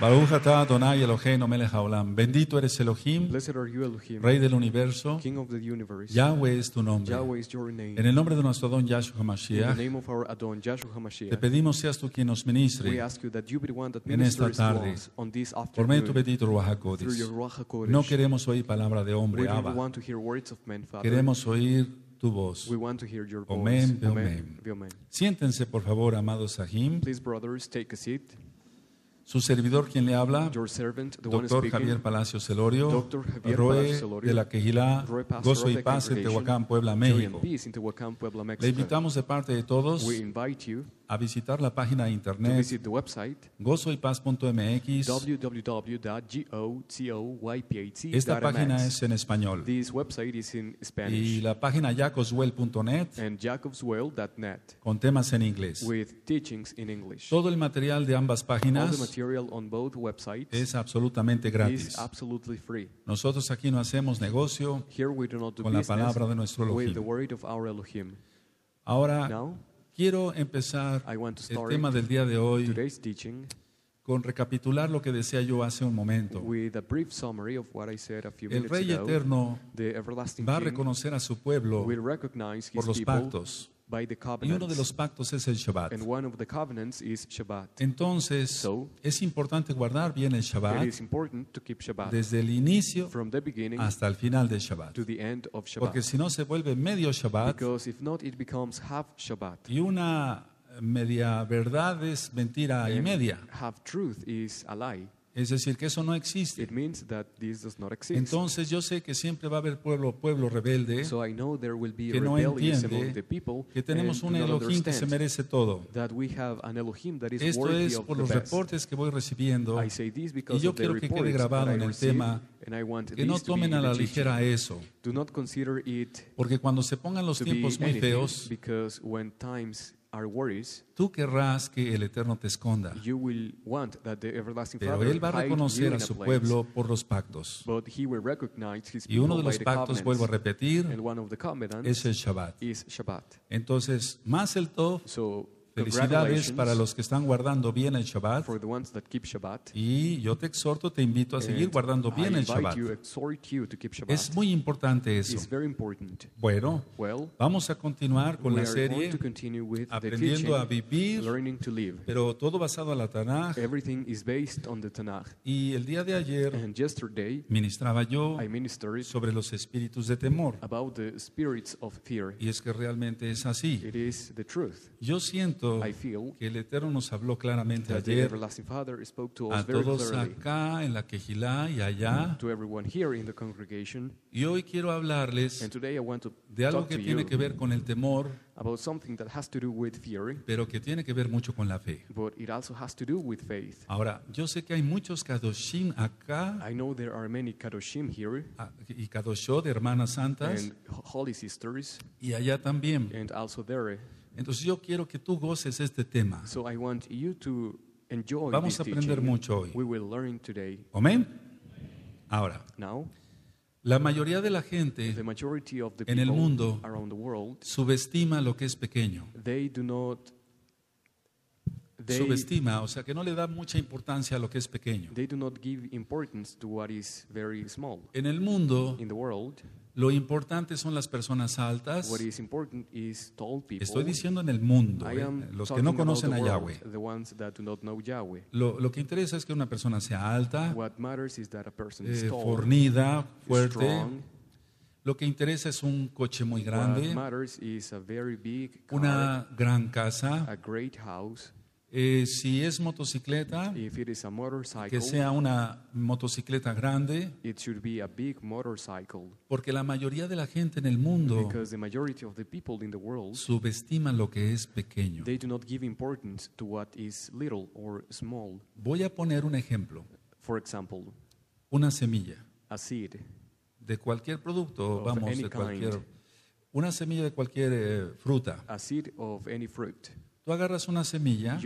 Baruch atah Adonai Eloheinu melech haolam. Bendito eres Elohim, Rey del universo. King of the universe. Yahweh es tu nombre. Yahweh is your name. En el nombre de nuestro don Yahshua In the Mashiach, name of our Adon, Joshua te HaMashiach, pedimos seas tú quien nos we ministre ask you that you be the one that en esta tarde, us on this por medio de tu afternoon bendito Ruach HaKodesh. No queremos oír palabra de we hombre, don't Abba. want to hear words of men, Father. Queremos oír tu voz. we want to hear your voice. Omen. Siéntense, por favor, amados Sahim. Please, brothers, take a seat. Su servidor, quien le habla, servant, doctor Javier Palacios Celorio, Roe de la Quejilá, Gozo y Paz en Tehuacán, Puebla, México. Le invitamos de parte de todos a visitar la página de to internet visit the website gozoypaz.mx. Esta página es en español. This website is in Y la página jacobswell.net and jacobswell.net con temas en inglés. with teachings in English. Todo el material de ambas All the páginas material on both websites es absolutamente gratis. is absolutely free. Nosotros aquí no hacemos negocio. Here we do not do Con la palabra de nuestro with Elohim. the word of our Elohim. Ahora Now, quiero empezar I want to el tema del día de hoy con recapitular lo que decía yo hace un momento. with a brief summary of what I said a few El Rey. Eterno va a reconocer a su pueblo por los pactos. By the Y uno de los pactos es el Shabbat. And one of the covenants is Shabbat. Entonces, So, es importante guardar bien el It Shabbat is important to keep Shabbat desde el inicio from the beginning hasta el final del Shabbat. to the end of Porque Shabbat. si no se vuelve medio Shabbat Because if not, it becomes half Shabbat. y una media verdad es mentira y media. Half truth is a lie. Es decir, que eso no existe. It means that this does not exist. Entonces yo sé que siempre va a haber pueblo, pueblo rebelde So I know there will be que no entiende among the people que tenemos un Elohim que se merece todo. that we have an Elohim that is Esto es por los reportes que voy recibiendo I say this because Y yo quiero que quede grabado en el tema que no tomen a la ligera eso. Do not it Porque cuando se pongan los tiempos muy feos, are worries, tú querrás que el Eterno te esconda. you will want that the everlasting Pero Él va a reconocer a su pueblo por los pactos. but He will recognize His Y uno de los pactos, vuelvo a repetir, and one of the covenants es el Shabbat. is Shabbat. Entonces, más el Tov, So felicidades para los que están guardando bien el Shabbat. for the ones that keep Shabbat. Y yo te exhorto, te invito a seguir And guardando bien el Shabbat. you, you to keep Shabbat. Es muy importante eso. Very important. Bueno, Well, vamos a continuar con la serie Aprendiendo a vivir, learning to live. pero todo basado en la Tanaj. Everything is based on the Tanakh. Y el día de ayer And yesterday, ministraba yo I sobre los espíritus de temor. about the spirits of fear. Y es que realmente es así. It is the truth. Yo siento I feel que el Eterno nos habló claramente ayer a todos acá en la Quejilá y allá. to everyone here in the congregation. Y hoy quiero hablarles And today I want to de algo que tiene que ver con el temor, about something that has to do with fear, pero que tiene que ver mucho con la fe. but it also has to do with faith. Ahora, yo sé que hay muchos Kadoshim acá I know there are many Kadoshim here ah, y Kadoshot, hermanas santas, y allá también. Entonces yo quiero que tú goces este tema. So I want you to enjoy Vamos a aprender teaching. mucho hoy. We will learn today. Amén. Ahora, Now, la mayoría de la gente the majority of the En el mundo- around the world, subestima lo que es pequeño. they do not they, Subestima, o sea, que no le da mucha importancia a lo que es pequeño. they do not give importance to what is very small. En el mundo, In the world, lo importante son las personas altas. what is important is tall people. Estoy diciendo en el mundo, I ¿eh? los que no conocen a Yahweh. the ones that do not know Yahweh. Lo, lo que interesa es que una persona sea alta, What matters is that a person is eh, tall, fornida, fuerte. strong. Lo que interesa es un coche muy grande, una gran casa. a great house. Eh, si es motocicleta, If it is a motorcycle, que sea una motocicleta grande, it should be a big motorcycle porque la mayoría de la gente en el mundo because the majority of the people in the world subestima lo que es pequeño. they do not give importance to what is little or small. Voy a poner un ejemplo, For example, una semilla a seed de cualquier producto, Of vamos, any de cualquier, kind. una semilla de cualquier eh, fruta. a seed of any fruit. Tú agarras una semilla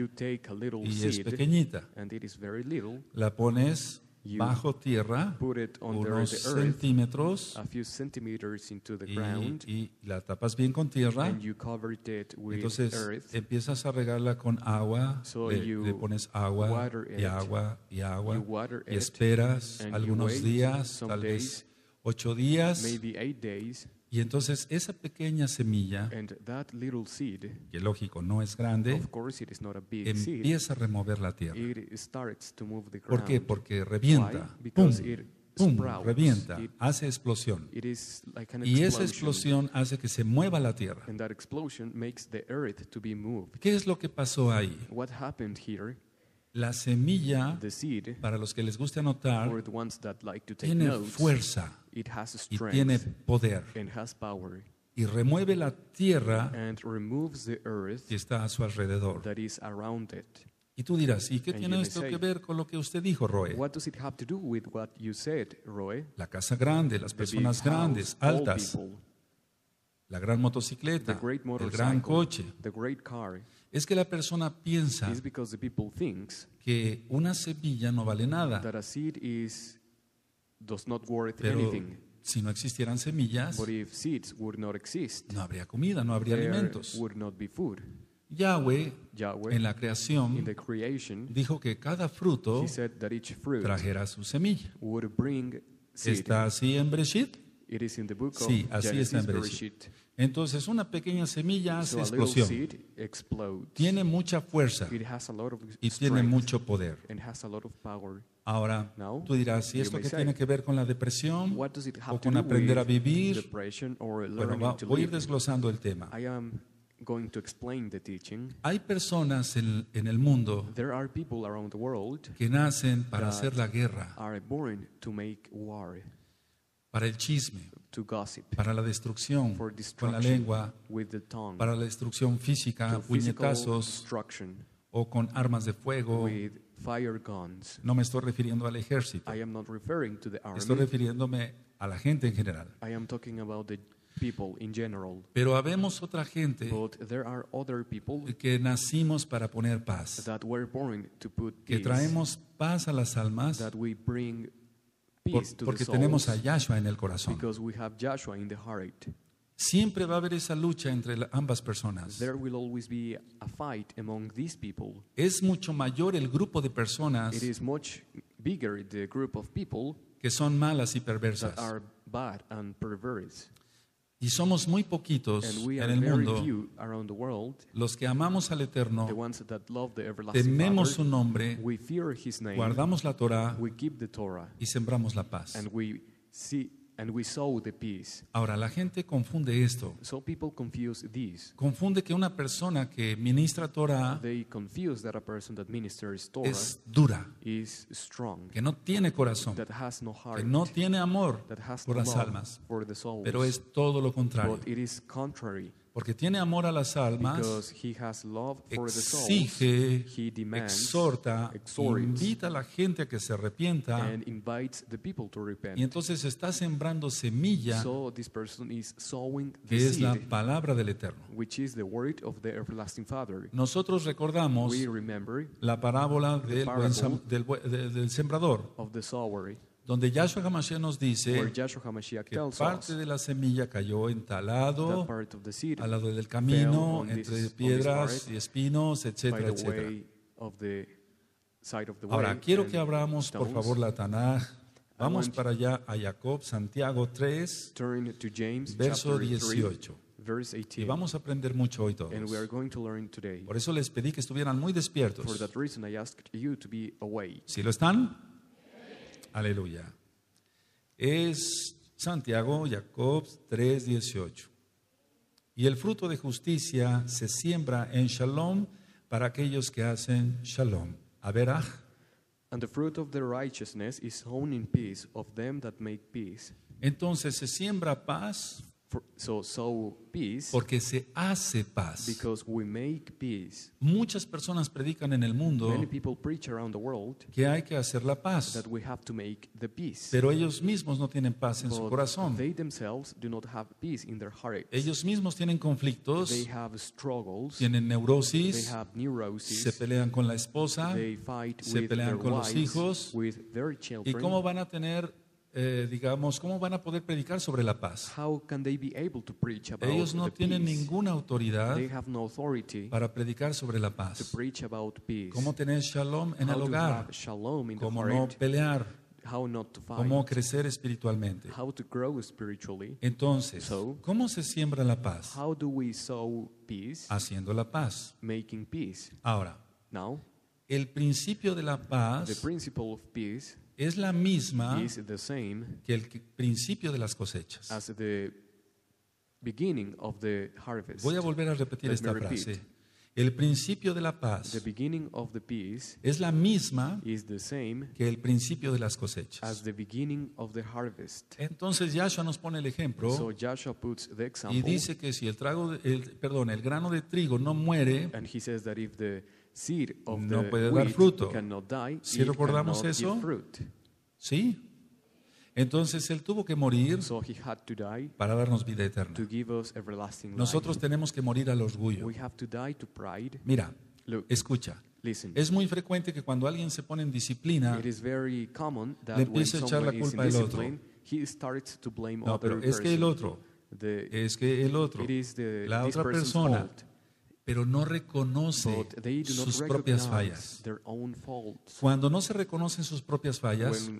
y es pequeñita, la pones bajo tierra, unos centímetros, y, y la tapas bien con tierra. Entonces empiezas a regarla con agua, le, le pones agua y agua y agua y esperas algunos días, tal vez ocho días, y entonces esa pequeña semilla, and that little seed, que lógico no es grande, of course, it is not a big empieza a remover la tierra. It starts to move the ¿Por qué? Porque revienta, pum, pum, revienta, It- hace explosión. It is like an Y esa explosión hace que se mueva la tierra. and that makes the earth to be moved. ¿Qué es lo que pasó ahí? What happened here? La semilla, The seed, para los que les guste anotar, for the ones that like to take tiene notes, fuerza it has y strength tiene poder and has power, y remueve la tierra and removes the earth que está a su alrededor. that is around it. Y tú dirás, ¿y qué And tiene esto say, que ver con lo que usted dijo, Roe? What does it have to do with what you said, Roy? La casa grande, las The personas house, grandes, altas, people, la gran the motocicleta, great el gran coche. the great car. Es que la persona piensa Is because the people thinks que una semilla no vale nada, that a seed is does not worth pero anything. si no existieran semillas, But if seeds would not exist, no habría comida, no habría there alimentos. would not be food. Yahweh, Yahweh, en la in creación, the creation, dijo que cada fruto he said that each fruit trajera su semilla. would bring seed. ¿Está así en Breshit? It is in the book of Sí, así está en Genesis, Bereshit. Entonces, una pequeña semilla hace explosión. Tiene mucha fuerza y tiene mucho poder. Ahora, tú dirás, ¿y esto qué tiene que ver con la depresión o con aprender a vivir? Bueno, voy a ir desglosando el tema. I am going to explain the teaching. Hay personas en, en el mundo There are people around the world que nacen para hacer la guerra, are born to make war, para el chisme, to gossip, para la destrucción con la lengua, with the tongue, para la destrucción física, puñetazos o con armas de fuego. with fire guns. No me estoy refiriendo al ejército, I am not referring to the estoy army. refiriéndome a la gente en general. I am talking about the people in general. Pero habemos otra gente But there are other people que nacimos para poner paz, that were born to put que peace, traemos paz a las almas that we bring por- porque tenemos a Yahshua en el corazón. because we have Joshua in the heart. Siempre va a haber esa lucha entre ambas personas. There will always be a fight among these people. Es mucho mayor el grupo de personas It is much bigger the group of people que son malas y perversas. Y somos muy poquitos And we en el very mundo los que amamos al Eterno, tememos su nombre, guardamos la Torah, y sembramos la paz. And we sow the peace. Ahora, la gente confunde esto. So people confuse this. Confunde que una persona que ministra Torah They confuse that a person that ministers Torah es dura, is strong, que no tiene corazón, that has no heart, que no tiene amor that has por no las love almas, for the souls. pero es todo lo contrario. but it is contrary Porque tiene amor a las almas, because he has love for the souls. exige, He demands, exhorta, invita a la gente a que se arrepienta and the people to repent. y entonces está sembrando semilla so this person is sowing the que es la palabra del Eterno. which is the word of the everlasting Father. Nosotros recordamos We remember la parábola del, buen del bu- de- del sembrador, of the donde Yahshua HaMashiach nos dice que parte de la semilla cayó en that talado, part of the seed al lado del camino, entre piedras y espinos, etcétera, etcétera. Ahora, quiero que abramos, por favor, la Tanaj. Vamos para allá a Jacob, Santiago 3, Turn to James verso chapter 3, 18. verse Y 18. vamos a aprender mucho hoy todos. And we are going to learn today. Por eso les pedí que estuvieran muy despiertos. that reason, I Aleluya. Es Santiago, Jacob 3, 18. Y el fruto de justicia se siembra en shalom para aquellos que hacen shalom. Averaj. And the fruit of the righteousness is sown in peace of them that make peace. Entonces se siembra paz Porque se hace paz. because we make peace. Muchas personas predican en el mundo Many people preach around the world que hay que hacer la paz, that we have to make the peace. pero ellos mismos no tienen paz en su corazón. they themselves do not have peace in their hearts. Ellos mismos tienen conflictos, They have struggles. tienen They neurosis, have neurosis. se pelean con la esposa. They fight se with pelean their con los hijos. with their ¿Y children. cómo van a tener, eh, digamos, cómo van a poder predicar sobre la paz? How can they be able to preach about Ellos no tienen peace? ninguna autoridad no para predicar sobre la to paz. preach about peace. ¿Cómo tener shalom en how el hogar? ¿Cómo no pelear? ¿Cómo crecer espiritualmente? Entonces, ¿cómo se siembra la paz? How do we sow peace? Haciendo la paz. Making peace. Ahora, el principio de la the paz principle of peace es la misma is the same que el principio de las cosechas. as the beginning of the harvest. Voy a volver a repetir Let esta frase. El principio de la The paz beginning of the peace es la misma is the same que el principio de las as cosechas. the beginning of the harvest. Entonces Yahshua nos pone el ejemplo So Joshua puts the y example, dice que si el trago, de- el, perdón, el grano de trigo no muere, and he says that if the No puede dar fruto. die, ¿Sí recordamos eso? ¿sí? Entonces él tuvo que morir para darnos vida eterna. Nosotros tenemos que morir al orgullo. We have to die to pride. Mira, escucha. Es muy frecuente que cuando alguien se pone en disciplina, Le empieza a echar la culpa al otro. no, pero es que el otro, es que el otro, la otra persona. Pero no reconoce sus propias fallas. their own faults. Cuando no se reconocen sus propias fallas,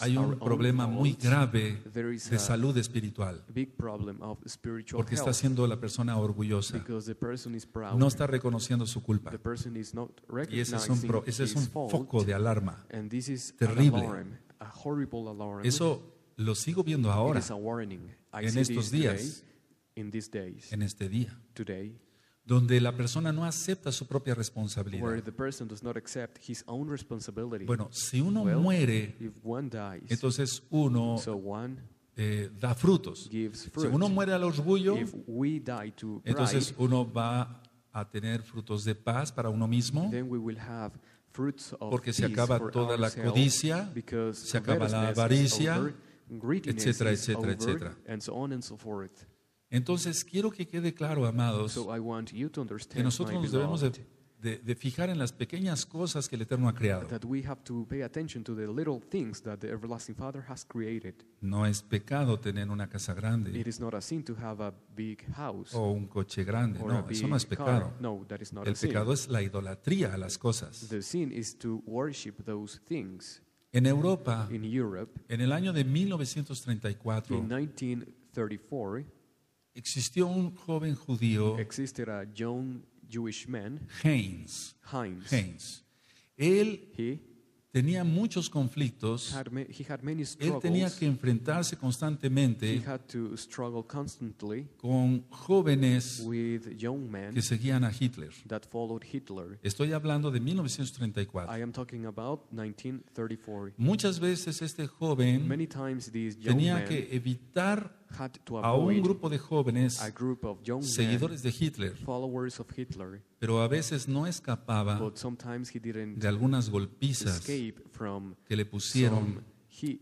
hay un problema muy grave de salud espiritual, porque está siendo la persona orgullosa, because the person is proud. no está reconociendo su culpa. Y ese es un, pro- ese es un foco de alarma. and this is terrible. Eso lo sigo viendo ahora, en estos días. en este día, donde la persona no acepta su propia where responsabilidad. the person does not accept his own responsibility. Bueno, si uno Well, muere, one dies, entonces uno so one eh, da frutos. gives Si fruit. uno muere al orgullo, to entonces pride, uno va a tener frutos de paz para uno mismo, porque se acaba toda la codicia, se acaba la avaricia, etcétera, etcétera, etcétera. Entonces quiero que quede claro, amados, So I want you to que understand, nosotros nos debemos de, de- de fijar en las pequeñas cosas que el Eterno ha creado. that we have to pay attention to the little things that the everlasting Father has created. No es pecado tener una casa It grande is not a sin to have a big house o un coche grande, no, eso no es pecado. No, that is not El a sin. pecado es la idolatría a las cosas. The sin is to worship those things. En Europa, In Europe, en el año de 1934, in 1934, existió un joven judío, existed a young Jewish man, Heinz. Heinz. Heinz. Él He tenía muchos conflictos. had, ma- he had many Él tenía struggles. que enfrentarse He constantemente had to struggle constantly con jóvenes with young men que seguían a Hitler. that followed Hitler. Estoy hablando de 1934. I am talking about 1934. Muchas veces este joven Many times these young tenía men que evitar a un grupo de jóvenes seguidores de Hitler, pero a veces no escapaba de algunas golpizas que le pusieron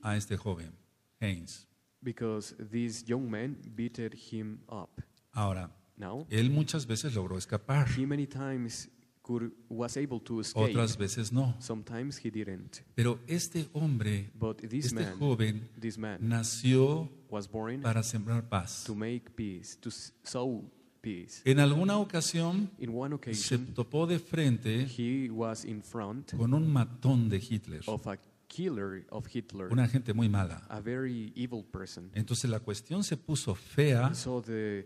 a este joven, Heinz. because these young men beated him up. Ahora, Now, él muchas veces logró escapar, he many times could was able to escape. otras veces no. Sometimes he didn't. Pero este hombre, este joven, this man nació was born para sembrar paz. to make peace, to sow peace. En alguna ocasión In one se occasion, topó de frente he was in front con un matón de Hitler, of a killer of Hitler, una gente muy mala. a very evil person. Entonces la cuestión se puso fea So the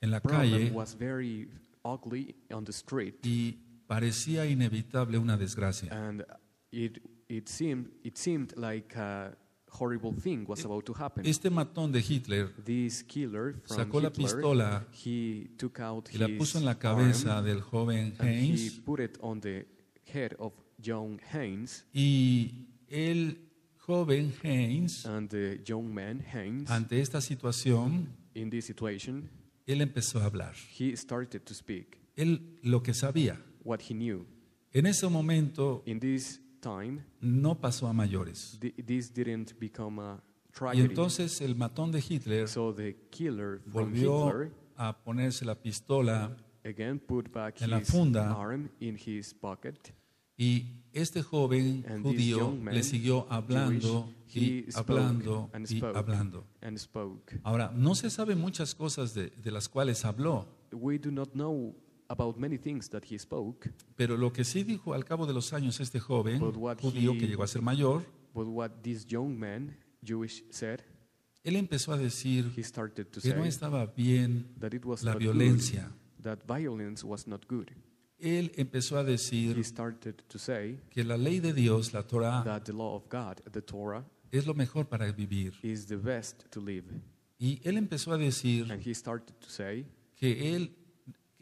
en la problem calle was very ugly on the street, y parecía inevitable una desgracia. and it it seemed it seemed like a horrible thing was about to happen. Este matón de Hitler This killer from sacó la Hitler, pistola he took out y la puso en la cabeza del joven and he put it on the head of young Heinz, y el joven Heinz and the young man Heinz, ante esta situación in this situation, él empezó a hablar. he started to speak Él lo que sabía. what he knew. En ese momento In this time, no pasó a mayores. th- this didn't become a Y entonces el matón de Hitler so the killer from volvió Hitler a ponerse la pistola again put back en la funda. arm in his pocket. y este joven And judío man, le siguió hablando Jewish, y hablando and y spoke. hablando. and spoke. Ahora, no se sabe muchas cosas de, de las cuales habló, We do not know about many things that he spoke, pero lo que sí dijo al cabo de los años este joven But what judío he- que llegó a ser mayor, but what this young man, Jewish, said, él empezó a decir he started to que no say estaba bien that it was la not violencia. good, that violence was not good. Él empezó a He decir started to say que la ley de Dios, la Torah, that the law of God, the Torah, es lo mejor para vivir. is the best to live. Y él empezó a decir And he started to say que él,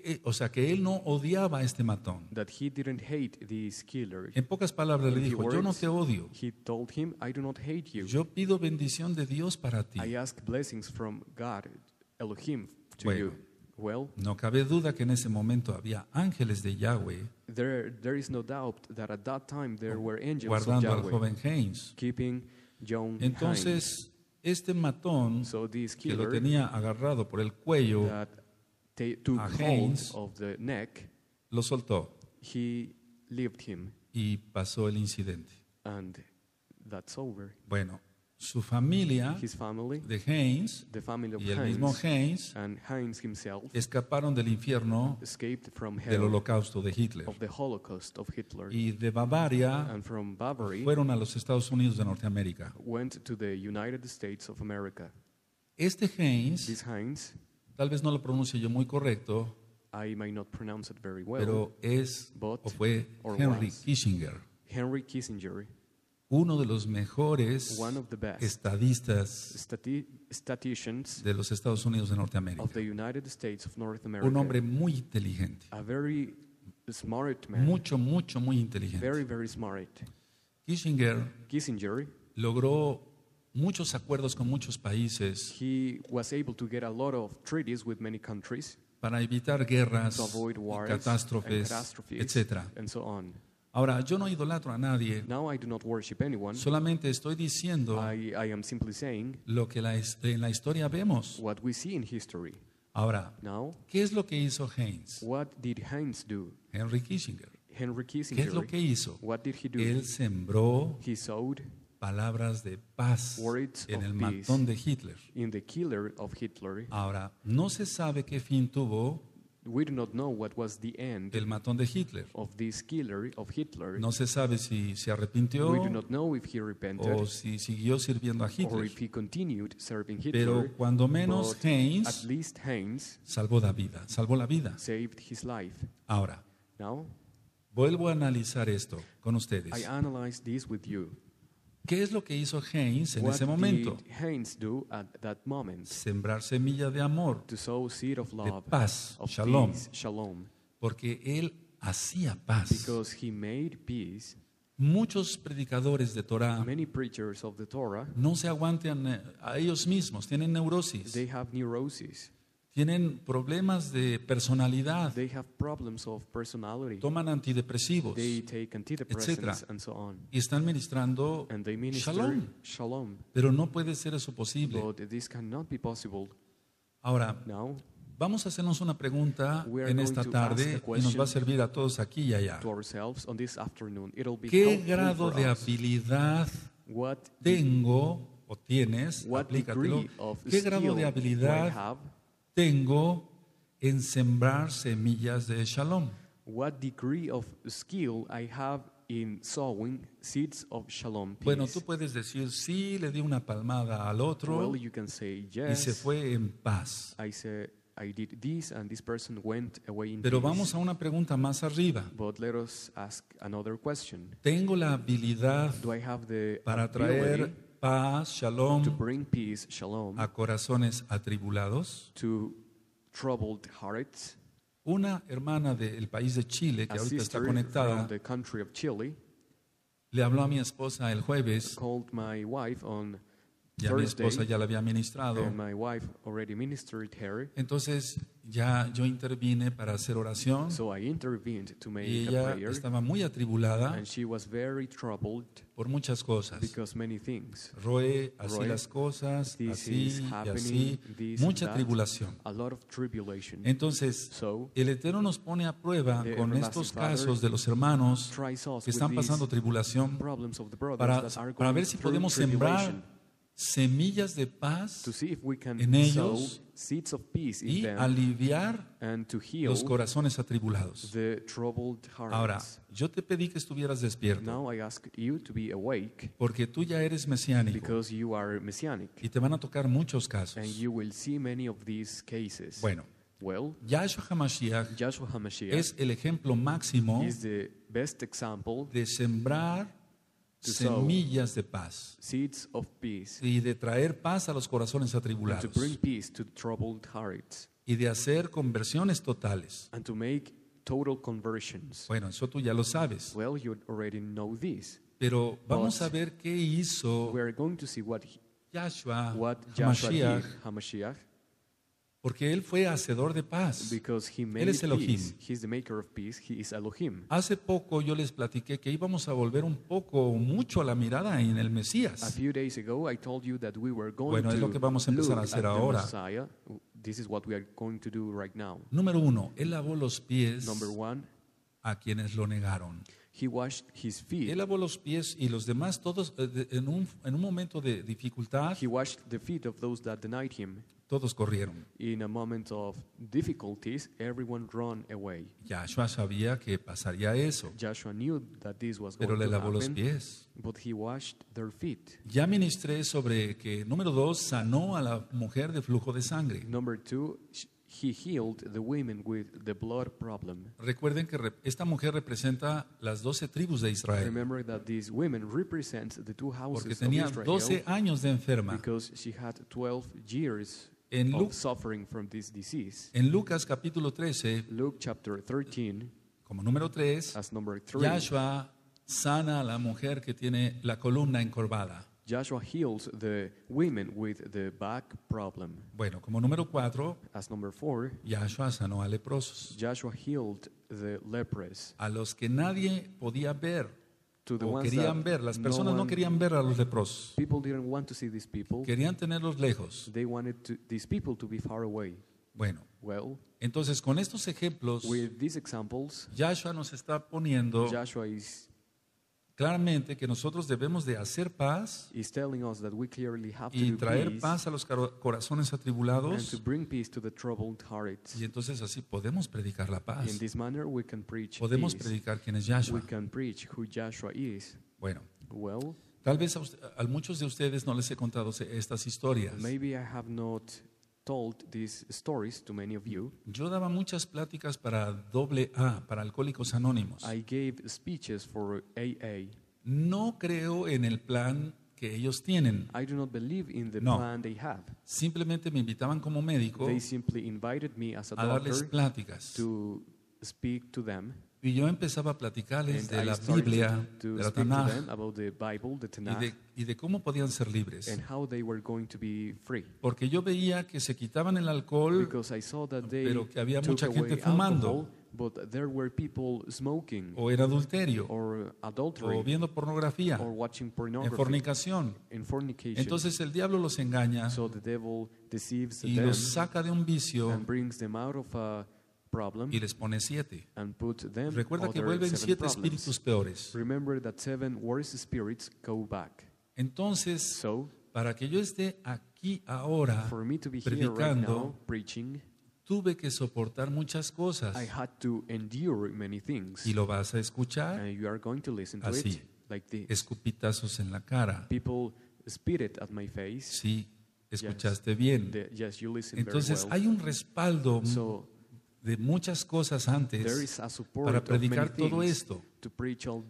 eh, o sea, que él no odiaba a este matón. that he didn't hate this killer. En pocas palabras le dijo, yo no te odio, He told him, I do not hate you. yo pido bendición de Dios para ti. I ask blessings from God, Elohim, to Bueno. you. Well, No cabe duda que en ese momento había ángeles de Yahweh there, there is no doubt that at that time there were angels of guardando al joven Haynes. keeping Hines. Entonces, este matón So que lo tenía agarrado por el cuello, that took a hold Haynes. of the neck, lo soltó he left him, y pasó el incidente. and that's over. Bueno, su familia His family, de Haynes the family of y el mismo Haynes and Hines himself escaparon del infierno escaped from del hell holocausto de Hitler. of the Holocaust of Hitler, Y de Bavaria and from Bavaria fueron a los Estados Unidos de Norteamérica. went to the United States of America. Este Haynes, This tal vez no lo pronuncie yo muy correcto, I may not pronounce it very well, pero es but o fue or Henry was. Kissinger, Henry Kissinger, uno de los mejores one of the best estadistas stati- statisticians de los Estados Unidos de of Norteamérica. the United States of North America, Un hombre muy inteligente, a very smart man, mucho, mucho, muy inteligente. very, very smart. Kissinger Kissinger, logró muchos acuerdos con muchos países he was able to get a lot of treaties with many countries para evitar guerras, to avoid wars catástrofes, catastrophes, etc. and so on. Ahora, yo no idolatro a nadie, Now I do not worship anyone. solamente estoy diciendo I, I am simply saying lo que la en la historia vemos. what we see in history. Ahora, Now, ¿qué es lo que hizo Haynes? what did Heinz do? Henry Kissinger. Henry ¿Qué es lo que hizo? what did he do? Él sembró He sowed palabras de paz Words en el matón de Hitler. in the killer of Hitler. Ahora, no se sabe qué fin tuvo We do not know what was the end el matón de Hitler. of this killer of Hitler. No se sabe si se arrepintió We do not know if he repented o si siguió sirviendo a or Hitler. if he continued serving Pero Hitler. cuando menos but Haynes at least Heinz salvó la vida, salvó la vida. saved his life. Ahora, Now, vuelvo a analizar esto con ustedes. I this with you. ¿Qué es lo que hizo Haynes en what ese momento? did Heinz do at that moment? Sembrar semilla de amor, To sow seed of de paz, of shalom, peace, shalom. porque él hacía paz. Because he made peace. Muchos predicadores de Torah Many preachers of the Torah, no se aguantan eh, a ellos mismos, tienen neurosis, they have neurosis. Tienen problemas de personalidad, They have problems of personality. toman antidepresivos They take antidepressants and so on. y están ministrando And they minister shalom. shalom. Pero no puede ser eso posible. But this cannot be possible Ahora, now vamos a hacernos una pregunta en esta tarde y nos va a servir a todos aquí y allá. to ourselves on this afternoon. It'll be ¿Qué grado de habilidad tengo o tienes? Aplícatelo. ¿Qué grado de habilidad? Tengo en sembrar semillas de shalom? What degree of skill I have in sowing seeds of shalom peace? Bueno, tú puedes decir, sí, le di una palmada al otro well, you can say y se yes. fue en paz. I say I did this, and this person went away in Pero peace. vamos a una pregunta más arriba. But let us ask another question. ¿Tengo la habilidad Do I have the para traer paz, to shalom, bring peace, shalom, a corazones atribulados? to troubled hearts? Una hermana del país de Chile, que A ahorita está conectada, Chile le habló a mi esposa el jueves called my wife on Ya mi esposa ya la había ministrado. Entonces ya yo intervine para hacer oración So I intervened to make y a ella prayer, estaba muy atribulada and she was very troubled por muchas cosas. because many things. Roe, así las cosas, así y así, mucha tribulación. Entonces, el Eterno nos pone a prueba con estos casos de los hermanos que están pasando tribulación para, para ver si podemos sembrar semillas de paz to see if we can en sow ellos seeds of peace in y them aliviar and to heal los corazones atribulados. the troubled hearts. Ahora, yo te pedí que estuvieras despierto Now I ask you to be awake porque tú ya eres mesiánico because you are messianic y te van a tocar muchos casos. and you will see many of these cases. Bueno, Well, Yahshua HaMashiach Joshua HaMashiach es el ejemplo máximo is the best example de sembrar To sow. semillas de paz seeds of peace y de traer paz a los corazones and to atribulados bring peace to troubled hearts y de hacer conversiones totales. and to make total conversions. Bueno, eso tú ya lo sabes, Well, you already know this. pero vamos But a ver qué hizo We are going to see what he- Yahshua what Joshua did, HaMashiach, Hamashiach, porque él fue hacedor de paz. because he Él made es Elohim. peace. He's the maker of peace. He is Elohim. Hace poco yo les platiqué que íbamos a volver un poco, mucho la mirada en el A Mesías. few days ago, I told you that we were going Bueno, es to lo que vamos a empezar a hacer ahora. Messiah. This is what we are going to do right now. Número uno, él lavó los pies Number one, a quienes lo negaron. he washed his feet. Él lavó los pies y los demás, todos eh, de- en un, en un momento de dificultad, He washed the feet of those that denied him. Todos corrieron. In a moment of difficulties, everyone ran away. Yahshua sabía que pasaría eso, Joshua knew that this was pero going le to lavó los happen, pies. but he washed their feet. Ya ministré sobre que, número dos, sanó a la mujer de flujo de sangre. Number two, he healed the women with the blood problem. Recuerden que esta mujer representa las doce tribus de Israel, Remember that these women represent the two houses porque of tenía Israel 12 años de enferma. because she had 12 years En, of Lu- suffering from this disease. en Lucas capítulo 13, Luke chapter 13, como número 3, as number 3, Yahshua sana a la mujer que tiene la columna encorvada. Joshua heals the women with the back problem. Bueno, como número 4, As number 4, Yahshua sanó a leprosos, Joshua healed the lepers. a los que nadie podía ver o querían ver. Las personas no querían ver a los leprosos, People didn't want to see these people. querían tenerlos lejos. They wanted to, these people to be far away. Bueno, entonces con estos ejemplos, Yahshua nos está poniendo Joshua claramente que nosotros debemos de hacer paz is telling us that we clearly have to y traer peace paz a los corazones and to atribulados bring peace to the troubled hearts. y entonces así podemos predicar la In paz. this manner, we can preach Podemos peace. predicar quién es We Yahshua. can preach who Joshua is. Bueno, Well, tal vez a, usted- a muchos de ustedes no les he contado estas historias. maybe I have not told these stories to many of you. Yo daba muchas pláticas para doble A, para Alcohólicos Anónimos. I gave speeches for AA. No creo en el plan que ellos tienen. I do not believe in the No. plan they have. Simplemente me invitaban como médico They simply invited me as a a darles doctor pláticas. to speak to them. Y yo empezaba a platicarles de la Biblia, de la Tanaj, y de, y de cómo podían ser libres. and how they were going to be free. Porque yo veía que se quitaban el alcohol, Because I saw that they pero que había mucha gente fumando. but there were people smoking o en adulterio, or adultery o viendo pornografía, or watching en fornicación. Entonces el diablo los engaña so the devil deceives y them los saca de un vicio and brings them out of a problem y les pone siete. and put them Recuerda que vuelven siete problems. espíritus peores. Remember that seven worse spirits go back. Entonces, So, para que yo esté aquí ahora for me to be here right predicando, now tuve que soportar muchas cosas I had to endure many things. y lo vas a escuchar, And you are going to listen to Así. it like this. escupitazos en la cara. People spit it at my face. Sí, escuchaste bien. The- yes, you listen Entonces well. hay un respaldo So de muchas cosas antes para predicar todo esto.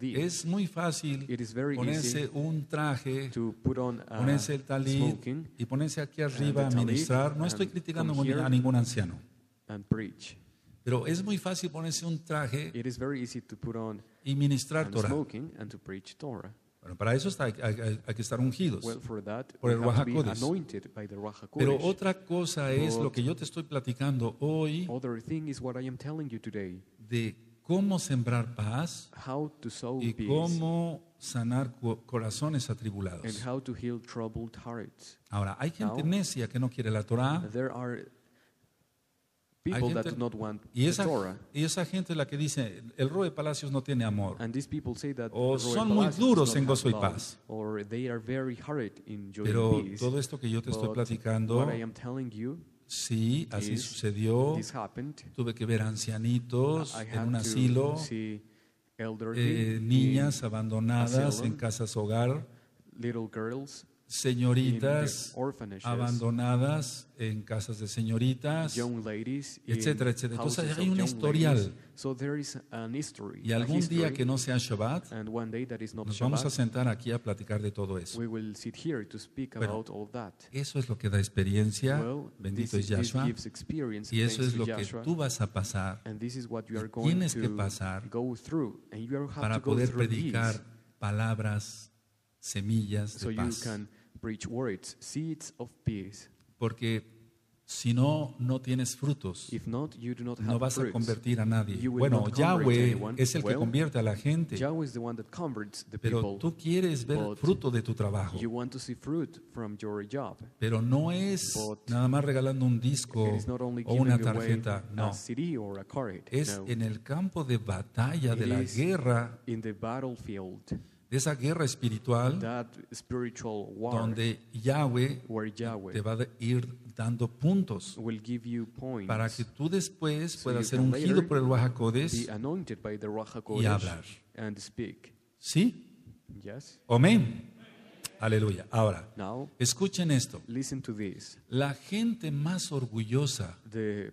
Es muy fácil ponerse un traje, to put on a ponerse el talit y ponerse aquí arriba a ministrar. No estoy criticando a ningún anciano, pero es muy fácil ponerse un traje y ministrar Torah. Bueno, para eso está, hay, hay- hay que estar ungidos. Well, for that, Por el Ruach Pero otra cosa es lo But- que yo te estoy platicando hoy de cómo sembrar paz How to sow y cómo sanar co- corazones atribulados. Ahora, hay gente necia que no quiere la Torah People that do not want y the esa, Torah. y esa gente es la que dice, el Roe Palacios no tiene amor. And these people say that O son muy duros en gozo y paz. love, Or they are very hard in joy Pero and peace. todo esto que yo te estoy platicando, what I am telling you, sí, así is- sucedió. this happened. Tuve que ver ancianitos I en un asilo, eh, niñas abandonadas en casas hogar, little girls señoritas abandonadas en casas de señoritas. etcétera, etcétera. Entonces, hay un historial. ladies. So there is an history, Y algún día que no sea Shabbat, nos vamos a sentar aquí a platicar de todo eso. Bueno. Eso es lo que da experiencia. Bendito es Yahshua. Y eso es lo que tú vas a pasar y tienes que pasar para poder predicar palabras, semillas de paz. Preach words, seeds of peace. Porque si no, no tienes frutos. If not, you do not have No vas a convertir a nadie. You will Bueno, Yahweh anyone. es el que convierte a la gente, Yahweh is the one that converts the pero people. tú quieres ver fruto de tu trabajo. You want to see fruit from your job. Pero no es But nada más regalando un disco o una tarjeta, no. a CD or a card. Es no. en el campo de batalla de la guerra, in the battlefield, de esa guerra espiritual, that spiritual war donde Yahweh where Yahweh te va a ir dando puntos will give you points para que tú después So puedas ser ungido por el Ruach y hablar. and speak. ¿Sí? Yes? Amén. Aleluya. Ahora, Now, escuchen esto. listen to this. La gente más orgullosa The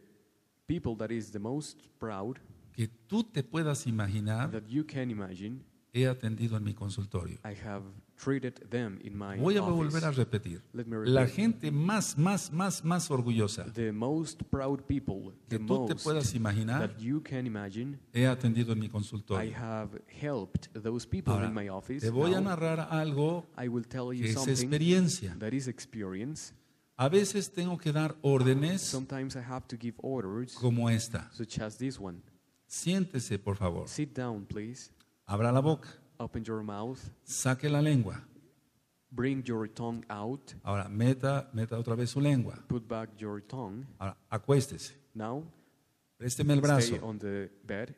people that is the most proud que tú te puedas imaginar, that you can imagine, he atendido en mi consultorio. I have treated them in my Voy a office. volver a repetir. Let me La repeat. gente más, más, más, más orgullosa The most proud people, que the tú te most puedas imaginar, that you can imagine, he atendido en mi I consultorio. have helped those people Ahora, in my office. te voy a Now, narrar algo I will tell you que es something experiencia. that is experience. A veces tengo que dar órdenes Sometimes I have to give orders, como esta. such as this one. Siéntese, por favor. Sit down, please. Abra la boca. Open your mouth. Saque la lengua. Bring your tongue out. Ahora, meta, meta otra vez su lengua. Put back your tongue. Ahora, acuéstese. Now, Présteme el stay brazo. on the bed.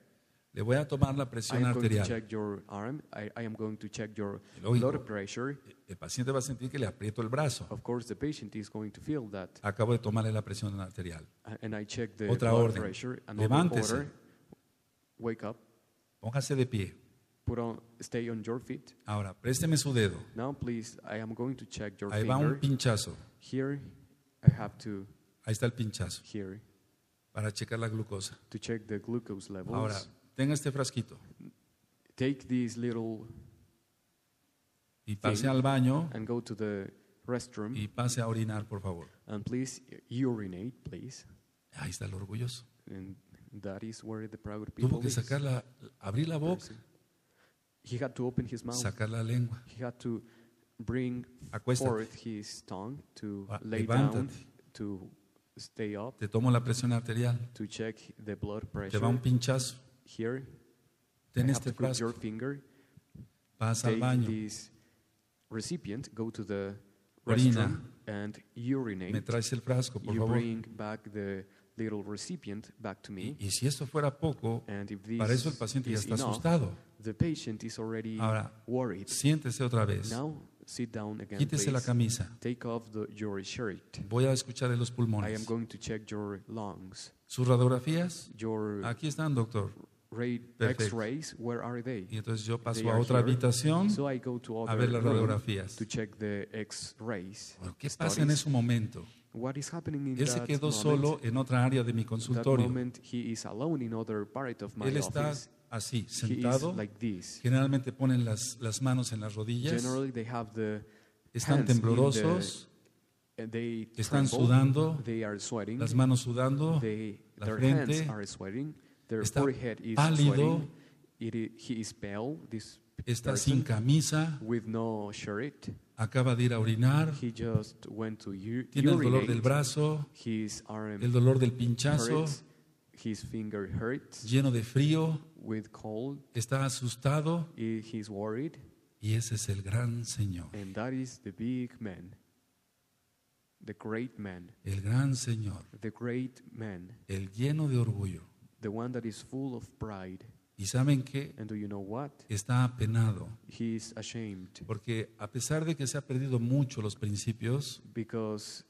Le voy a tomar la I presión am going to arterial. check your arm. I, I am going to check your Lógico. blood pressure. El paciente va a sentir que le aprieto el brazo. Of course, the patient is going to feel that. Acabo de tomarle la presión arterial. And I check the Otra blood orden. pressure. Levántese. order. Wake up. Póngase de pie. Put on. Stay on your feet. Ahora, présteme su dedo. Now, please. I am going to check your Ahí va un pinchazo. Here, I have to. Ahí está el pinchazo Here para checar la glucosa. to check the glucose levels. Ahora, tenga este frasquito Take this little y pase Sí. al baño and go to the restroom y pase a orinar, por favor. and please urinate, please. Ahí está el orgulloso. And that is where the proud people Tuvo que sacar la, abrir la boca, He had to open his mouth. sacar la lengua. He had to bring Acuéstate. forth his tongue to lay down, levántate. to stay up, Te tomo la presión arterial. to check the blood Te pressure. va un pinchazo. Here, Ten have este to put your frasco. finger, Pasa al take baño. this recipient, go to the Orina. restroom and urinate. Me traes el frasco, por you favor. bring back the little recipient back to me. Y, y si esto fuera poco, And if this para eso el paciente ya is está enough, asustado. The patient is already Ahora, worried. Siéntese otra vez. Now sit down again, Quítese la camisa. Take off the, your shirt. Voy a escuchar los I am pulmones. going to check your lungs. ¿Sus radiografías? Your Aquí están, doctor. Perfecto. X-rays, where are they? Y entonces yo They paso a are otra here. habitación So I go to a other ver las room radiografías. to check the X-rays. Bueno, ¿Qué pasa en studies. ese momento? What is happening in Él se that quedó moment? solo en otra área de mi That consultorio. moment he is alone in other part of my Él está office. Así, sentado. like this. Generalmente ponen las, las manos en las rodillas. Generally, they have the Están temblorosos. the, and they Están tremble, sudando. They are sweating. Las manos sudando. They, la frente hands are sweating. Their está is pálido. sweating. It i- he is pale, this está person, sin camisa, with no shirt. acaba de ir a orinar, He just went to u- tiene el dolor del brazo, His arm el dolor del pinchazo, hurts. His finger hurts lleno de frío, with cold. está asustado He- He's worried. y ese es el gran Señor, And that is the big man, the great man, el gran Señor, the great man, el lleno de orgullo. the one that is full of pride. ¿Y saben qué? And do you know what? Está apenado, He is ashamed porque a pesar de que se ha perdido mucho los principios, because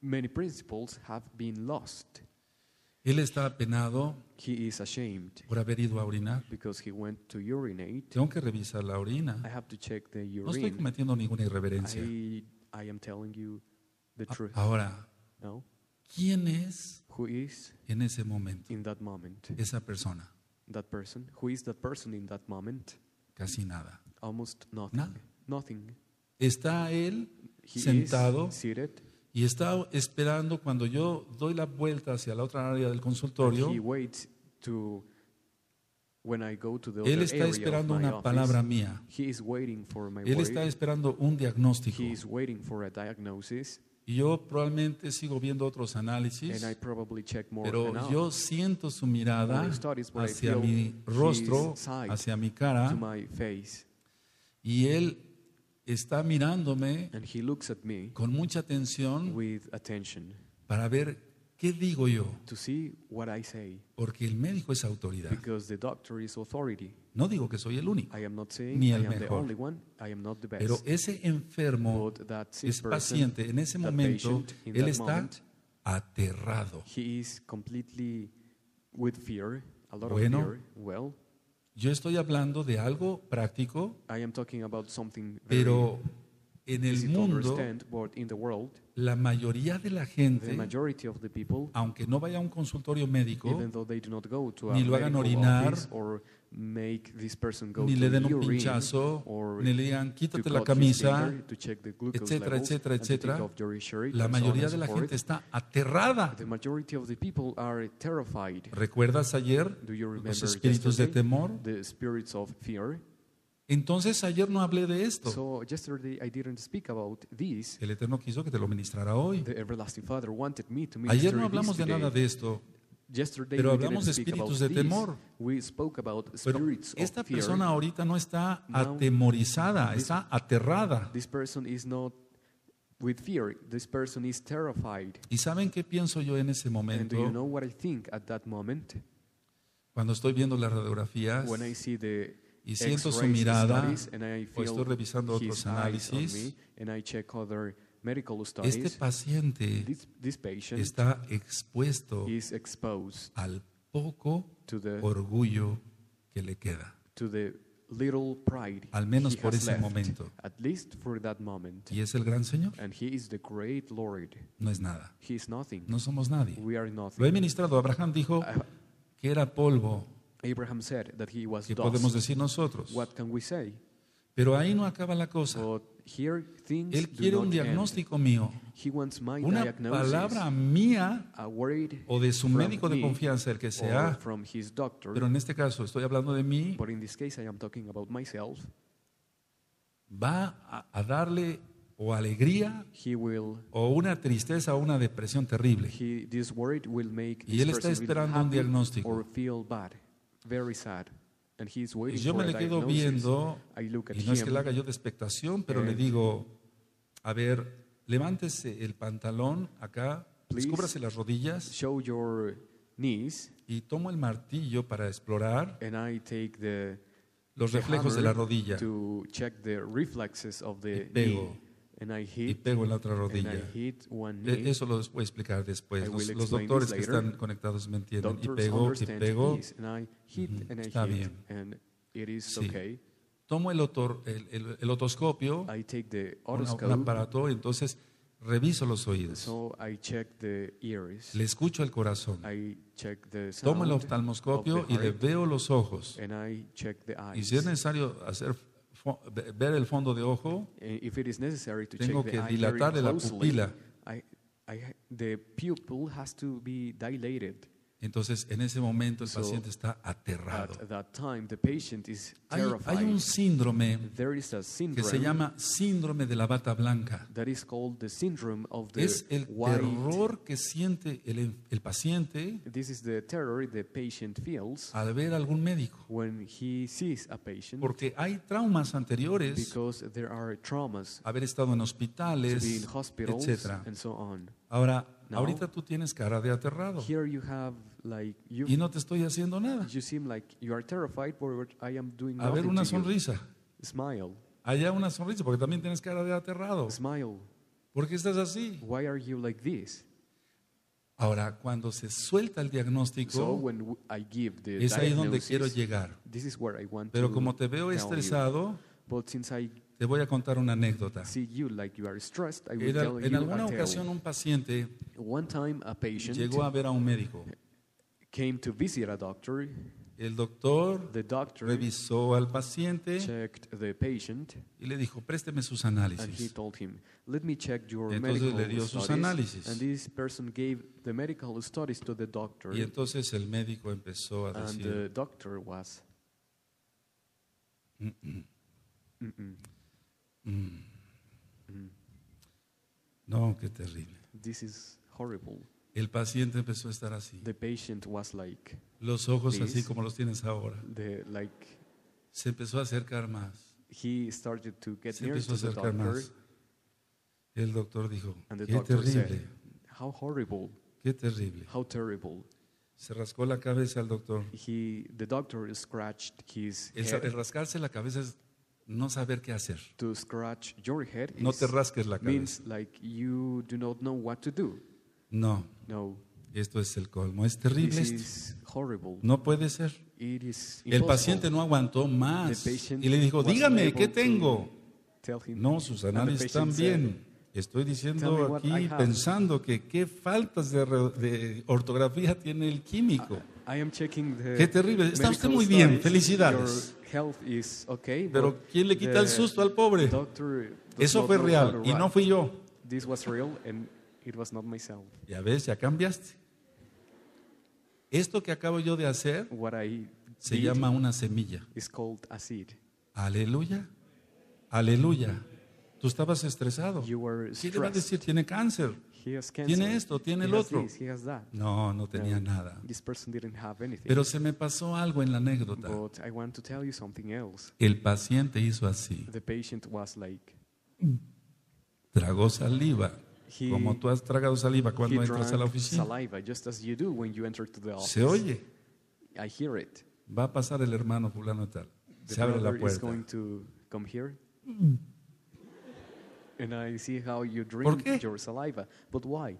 many principles have been lost. Él está apenado He is ashamed por haber ido a orinar. because he went to urinate. Tengo que revisar la I orina. have to check the No estoy urine. cometiendo ninguna irreverencia. I, I am telling you the truth. Ahora, No? ¿quién es Who is en ese momento in that moment? esa persona? That person? Who is that person in that moment? Casi nada. Almost nothing. Nada. Nothing. Está él He sentado is seated. Y está esperando cuando yo doy la vuelta hacia la otra área del consultorio. To Él está esperando una office, palabra mía. Él está esperando un diagnóstico. Y yo probablemente sigo viendo otros análisis, pero yo siento su mirada hacia mi rostro, hacia mi cara, y él está mirándome and he looks at me con mucha atención with attention para ver qué digo yo, to see what I say, porque el médico es autoridad. because the doctor is authority. No digo que soy el único, I am not saying Ni I el am the mejor. only one. I am not the best. pero ese enfermo that es paciente. En ese momento, él está moment, aterrado. he is completely with fear, a lot Bueno. of fear. Well, Yo estoy hablando de algo práctico, I am talking about something very pero en el easy to mundo, understand, but in the world, la mayoría de la the gente, majority of the people, aunque no vaya a un consultorio médico, even though they do not go to a ni lo hagan medical orinar, office or make this person go ni le den un pinchazo, or ni le digan quítate la camisa, etcétera, etcétera, etcétera. La mayoría de la gente está aterrada. The majority of the people are terrified. ¿Recuerdas ayer Do you remember los espíritus de temor? The spirits of fear. Entonces ayer no hablé de esto. So I didn't speak about this. El Eterno quiso que te lo ministrara hoy. The everlasting Father wanted me to Ayer no hablamos de nada de esto, pero hablamos de espíritus de temor. Pero esta persona ahorita no está atemorizada, está aterrada. This person is not with fear. This person is terrified. ¿Y saben qué pienso yo en ese momento? you know what I think at that moment Cuando estoy viendo las radiografías when I see the y siento su mirada o estoy revisando otros análisis, me este paciente this, this patient está expuesto is exposed al poco to the orgullo que le queda, to the little pride al menos por ese momento. at least for that moment. ¿Y es el gran Señor? And he is the great Lord. No es nada. He is nothing. No somos nadie. We are Lo he nothing. ministrado. Abraham dijo Uh, que era polvo. Abraham said that he was ¿Qué podemos decir nosotros? What can we say? Pero ahí no acaba la cosa. Él quiere un diagnóstico mío, una palabra mía o de su from médico de confianza, el que sea. from his doctor. Pero en este caso estoy hablando de mí. But in this case, I am talking about myself. Va a, darle o alegría He will. o una tristeza o una depresión terrible. Y él está esperando un diagnóstico. Y yo me le quedo viendo, I look at y no es que le haga yo de expectación, pero le digo, a ver, levántese el pantalón acá, descúbrase las rodillas show your knees, y tomo el martillo para explorar and I take the, los reflejos de la rodilla to check the reflexes of the Y pego. Y pego en la otra rodilla. E- knee. Eso lo voy a explicar después. Los, los doctores que están conectados me entienden. Y pego, y pego. hit está hit, bien. Sí. okay. Tomo el, otor- el, el- el otoscopio, I take the una- un, aparato, y entonces reviso los oídos. so. Le escucho el corazón. Tomo el oftalmoscopio y le veo los ojos. and I check the Y si es necesario hacer ver el fondo de ojo, And if it is necessary to tengo check que the eye very dilatarle la closely, pupila. I, I, the pupil has to be dilated. Entonces, en ese momento el So, paciente está aterrado. At that time, the patient is Hay, terrified. hay un síndrome que se llama síndrome de la bata blanca. that is called the syndrome of the Es el white. terror que siente el, el paciente This is the terror the patient feels al ver a algún médico. when he sees a patient Porque hay traumas anteriores, because there are traumas haber estado en to hospitales, be in hospitals etcétera. and so on. Ahora, Now- ahorita tú tienes cara de aterrado Here you have like you y no te estoy haciendo nada. you seem like you are terrified but I am doing A ver una you. sonrisa. Smile. Allá una sonrisa, porque también tienes cara de aterrado. Smile. ¿Por qué estás así? Why are you like this? Ahora, cuando se suelta el So diagnóstico, the es ahí donde quiero llegar. this is where I want Pero como te veo estresado, But since I te voy a contar una anécdota. see you like you are stressed, I will Era- tell en you alguna ocasión un paciente One time a patient llegó a ver a un médico. Came to visit a doctor. El doctor The doctor revisó al paciente checked the patient y le dijo, présteme sus and he told him, "Let me check your Entonces medical le dio sus studies." análisis. And this person gave the medical studies to the doctor, Y entonces el médico empezó a and decir, the doctor was, "Mm, mm, "Mm-mm, mm, mm, no, qué terrible. "This is horrible." El paciente empezó a estar así, The patient was like, los ojos así como los tienes ahora. the like. Se empezó a acercar más, He started to get se near empezó a acercar doctor, más. El doctor dijo, qué said, terrible, "How horrible! qué terrible. How terrible!" Se rascó la cabeza al doctor. He, the doctor, scratched his El, head. el rascarse la cabeza es no saber qué hacer. To scratch your head No te rasques la cabeza. means like you do not know what to do. No, No, esto es el colmo. Es terrible this esto. is horrible. No puede ser. It is El paciente no aguantó más y le dijo, dígame, ¿qué tengo? No, sus análisis están bien. Estoy "Tell me diciendo aquí, I have." pensando que qué faltas de, de ortografía tiene el químico. I am checking the Qué terrible. Está usted muy bien. Felicidades. Okay. Pero ¿quién le quita el susto al pobre? Eso fue real y no fui yo. This was real and it was not myself. Ya ves, ya cambiaste. Esto que acabo yo de hacer What I se llama una semilla. is called a seed. Aleluya. Aleluya. Tú estabas estresado. You were ¿Qué le va a decir? Tiene cáncer. He has cancer. Tiene esto, tiene he el has otro. this, he has that. No, no tenía No, nada. This person didn't have anything. Pero se me pasó algo en la anécdota. But I want to tell you something else. El paciente hizo así. The patient was like, Tragó saliva. He, Como tú has tragado saliva cuando entras a la oficina. saliva, just as you do when you enter to the office. Se oye. I hear it. Va a pasar el hermano fulano tal. The Se abre la is puerta. going to come here. And I see how you ¿Por drink qué? your saliva. But why?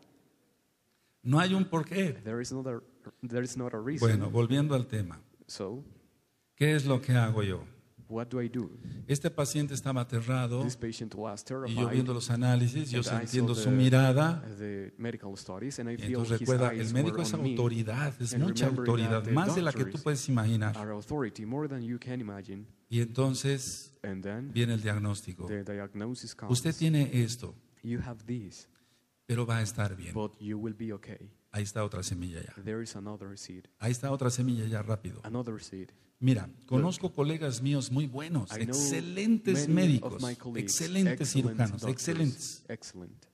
No hay un porqué. There is not a, there is not a reason. Bueno, volviendo al tema. So, ¿Qué es lo que hago yo? What do I do? Este paciente estaba aterrado This patient was y yo viendo los análisis, yo sintiendo su the- mirada. The medical studies, and I Y feel entonces his recuerda, eyes el médico es autoridad, es mucha autoridad, más de la que tú puedes imaginar. Are authority more than you can imagine. Y entonces And then viene el diagnóstico. the diagnosis comes. Usted tiene esto, You have this, pero va a estar bien. but you will be okay. Ahí está otra semilla ya. There is another seed, Ahí está otra semilla ya rápido. another seed. Mira, conozco colegas míos muy buenos, excelentes médicos, excelentes cirujanos, doctors, excelentes, Excellent.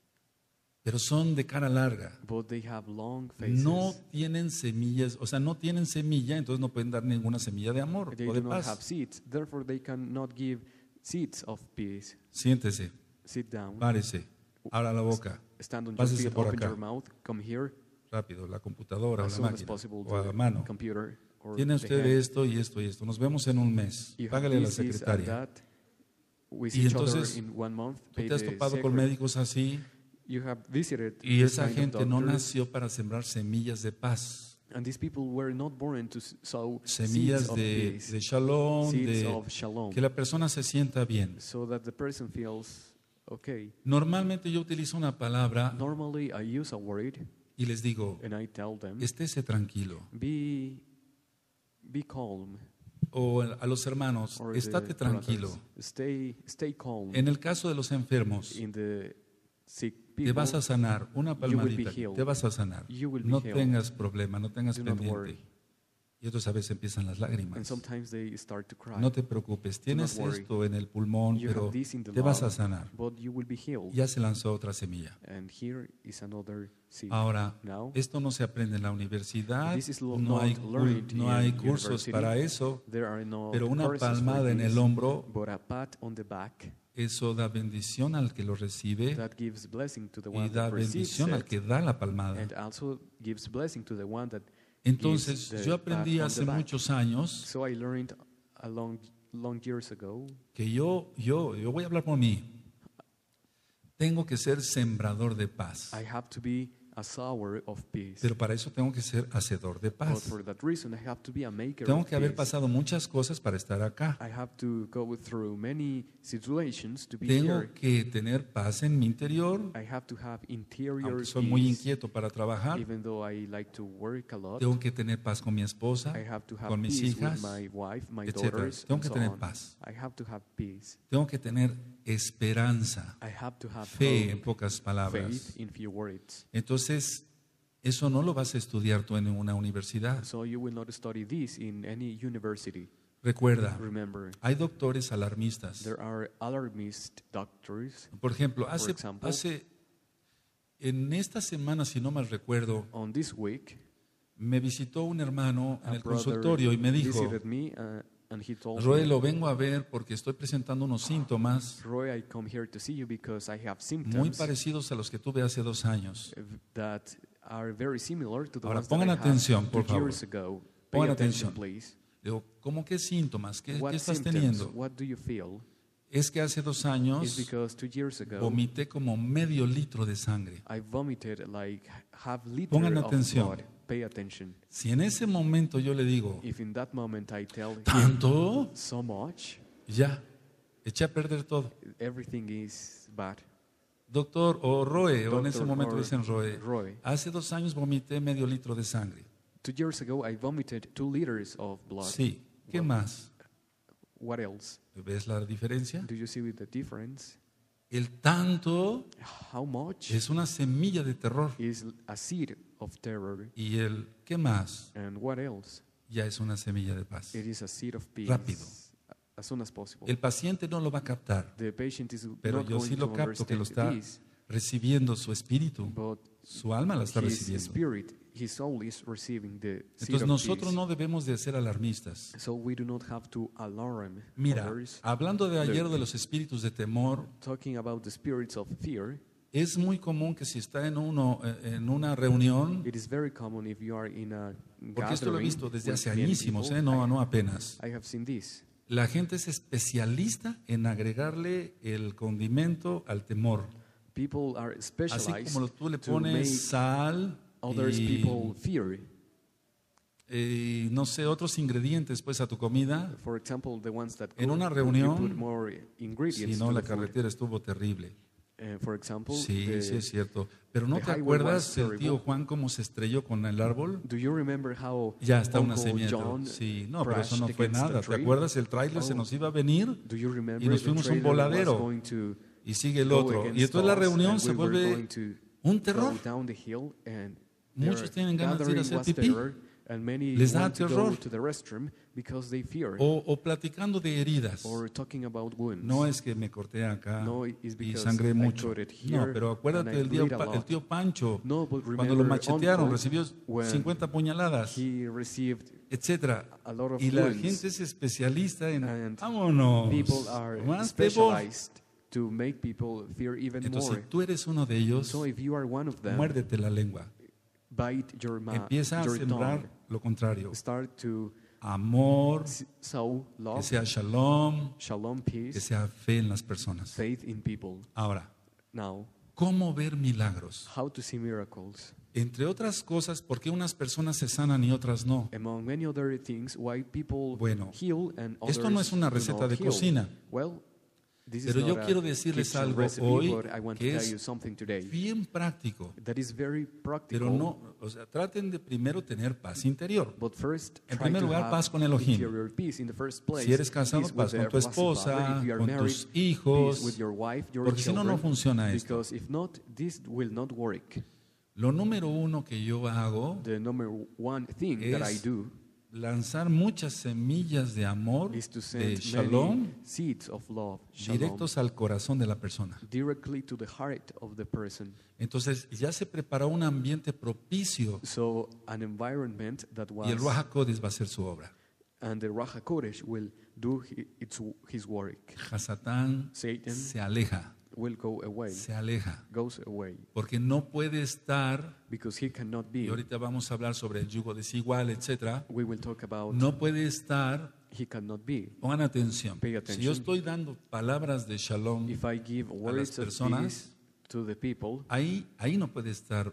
pero son de cara larga. But they have long faces. No tienen semillas, o sea, no tienen semilla, entonces no pueden dar ninguna semilla de amor they o de paz. seeds, they give seeds of peace. Siéntese, Sit down, párese, abra la boca, stand on your pásese feet, por acá. your mouth, come here rápido, la computadora o as la máquina o la mano. computer Tiene usted esto y esto y esto. Nos vemos en un mes. Págale a la secretaria. Y entonces. Tú te has topado con médicos así y esa gente no nació para sembrar semillas de paz, and these people were not born to sow semillas seeds de, de shalom, seeds de of shalom, que la persona se sienta bien. so that the person feels okay. Normalmente yo utilizo una palabra Normally, I use a word y les digo, and I tell them, estése tranquilo. be, be calm. O a los hermanos, or estate tranquilo. Stay, stay calm. En el caso de los enfermos, in the sick te vas a sanar, una palmadita, te vas a sanar. No tengas problema, no tengas Do pendiente. Y otros a veces empiezan las and lágrimas. sometimes they start to cry. No te preocupes, tienes esto en el pulmón, pero te vas a sanar. but you will be healed. Ya se lanzó otra semilla. And here is another seed. Ahora, esto no se aprende en la universidad, This is lo- no hay, no hay cursos university. para eso, there are no pero una palmada en el hombro, but a pat on the back eso da bendición al que lo recibe that gives blessing to the y da bendición al que da la palmada. Entonces, yo aprendí hace muchos años So I learned a long, long years ago. que yo, yo, yo voy a hablar por mí. Tengo que ser sembrador de paz, I have to be pero para eso tengo que ser hacedor de But paz. for that reason, I have to be a maker Tengo que haber pasado muchas cosas para estar acá. I have to go through many situations to be Tengo que tener paz en mi interior, I have to have interior aunque soy muy inquieto para trabajar. Tengo que tener paz con mi esposa, I have to have con mis hijas, with my wife, my etcétera. daughters, Tengo que tener paz. I have to have peace. Tengo que tener esperanza, I have to have fe, en pocas palabras. faith in few words. Entonces, eso no lo vas a estudiar tú en una universidad. So you will not study this in any university. Recuerda, hay doctores alarmistas. there are alarmist doctors. Por ejemplo, hace, example, hace en esta semana, si no mal recuerdo, On this week, me visitó un hermano en el consultorio y me dijo, and he told Roy, me, lo vengo a ver porque estoy presentando unos síntomas Roy, I come here to see you because I have muy symptoms parecidos a los que tuve hace dos años. that are very similar to the Ahora, ones that I pongan had atención, two por favor. years ago. Pay Pongan atención. please. Digo, ¿cómo qué síntomas? ¿Qué, What qué estás symptoms? teniendo? What do you feel? Es que hace dos It's años because two years ago vomité como medio litro de sangre. I vomited like half liter Pongan of atención. blood. Pay attention. Si en ese momento yo le digo, If in that moment I tell him ¿tanto? so much, Ya, eché a perder todo. everything is bad. Doctor o Roe, o en ese Doctor momento or dicen Roe, Roy, hace dos años vomité medio litro de sangre. two years ago I vomited two liters of blood. Sí, ¿qué más? What else? ¿Ves la diferencia? Do you see the difference? El tanto How much es una semilla de terror is a seed of terror? y el ¿qué más? And what else? Ya es una semilla de paz. It is a seed of peace. Rápido. As soon as possible. El paciente no lo va a captar, the patient is pero not yo going sí to lo capto que lo understand está this, recibiendo su espíritu, but su alma la está his recibiendo. spirit, his soul is receiving the seed Entonces of nosotros peace. no debemos de ser alarmistas. So we do not have to alarm Mira, others. hablando de ayer de los espíritus de temor, Talking about the spirits of fear, es muy común que si está en uno eh, en una reunión, it is very common if you are in a porque esto lo he gathering visto desde with hace many añísimos, people. eh, no, I, no apenas. I have seen this. La gente es especialista en agregarle el condimento al temor. People are Así specialized como tú le to make pones sal others y, people fear. eh, no sé, otros ingredientes pues a tu comida, For example, the ones that En una reunión, si no la carretera estuvo terrible. Uh, for example, Sí, the- sí es cierto. Pero ¿no te acuerdas del tío Juan cómo se estrelló con el árbol? do you remember how Ya está una semilla. Sí, no, pero eso no fue nada. ¿Te acuerdas? El tráiler se Oh. nos iba a venir Do you remember Y nos fuimos un voladero. y sigue el otro. Y entonces la reunión se vuelve un terror. Muchos tienen ganas de ir a hacer pipí. Les da terror. O, o platicando de heridas. No es que me corté acá No, y sangré mucho. No, pero acuérdate del tío, el tío Pancho. No, Cuando lo machetearon, recibió when 50 puñaladas, etcétera. Y la gente es especialista en vámonos. People are Más to make people fear even Entonces, more. si tú eres uno de ellos, So if you are one of them, muérdete la lengua. Bite your Empieza a your sembrar tongue. lo contrario. Start to Amor, sow que love, sea shalom, shalom, que peace, sea fe en las personas. faith in people. Ahora, Now, ¿cómo ver milagros? how to see miracles? Entre otras cosas, ¿por qué unas personas se sanan y otras no? Among many other things, why people Bueno, heal and others esto no es una receta de heal. cocina. Well, Pero yo quiero decirles algo hoy but I want to que tell es you something today bien práctico. Pero no, o sea, traten de primero tener paz interior. But first, En primer lugar, paz con Elohim. Si eres casado, paz con tu esposa, Father. If you are con married, tus hijos, peace with your wife, your porque si no, no funciona esto. Because if not, this will not work. Lo número uno que yo hago The number one thing that I es do lanzar muchas semillas de amor, de shalom, seeds of love, shalom, directos al corazón de la persona. directly to the heart of the person. Entonces ya se preparó un ambiente propicio So an environment that was y el Ruach HaKodesh va a hacer su obra. and the Kodesh will do his work. Hasatán Satan se aleja, will go away, se aleja, goes away, porque no puede estar, because he cannot y be. ahorita vamos a hablar sobre el yugo desigual, etcétera, We will talk about no puede estar, he cannot be. pongan atención, si yo estoy dando palabras de shalom, If I give words of personas, to the people, ahí, ahí no puede estar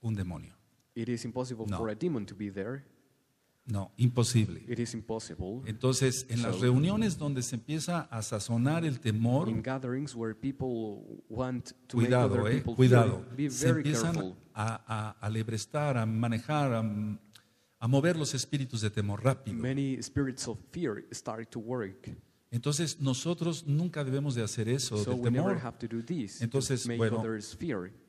un demonio. it is impossible No. for a demon to be there. No, imposible. It is impossible. Entonces, en las So- reuniones donde se empieza a sazonar el temor, In gatherings where people want to cuidado, make other eh, people cuidado. Se empiezan careful. a, a, a lebrestar, a manejar, a, a mover los espíritus de temor rápido. Many spirits of fear start to work. Entonces, nosotros nunca debemos de hacer eso, So del temor. Entonces, bueno.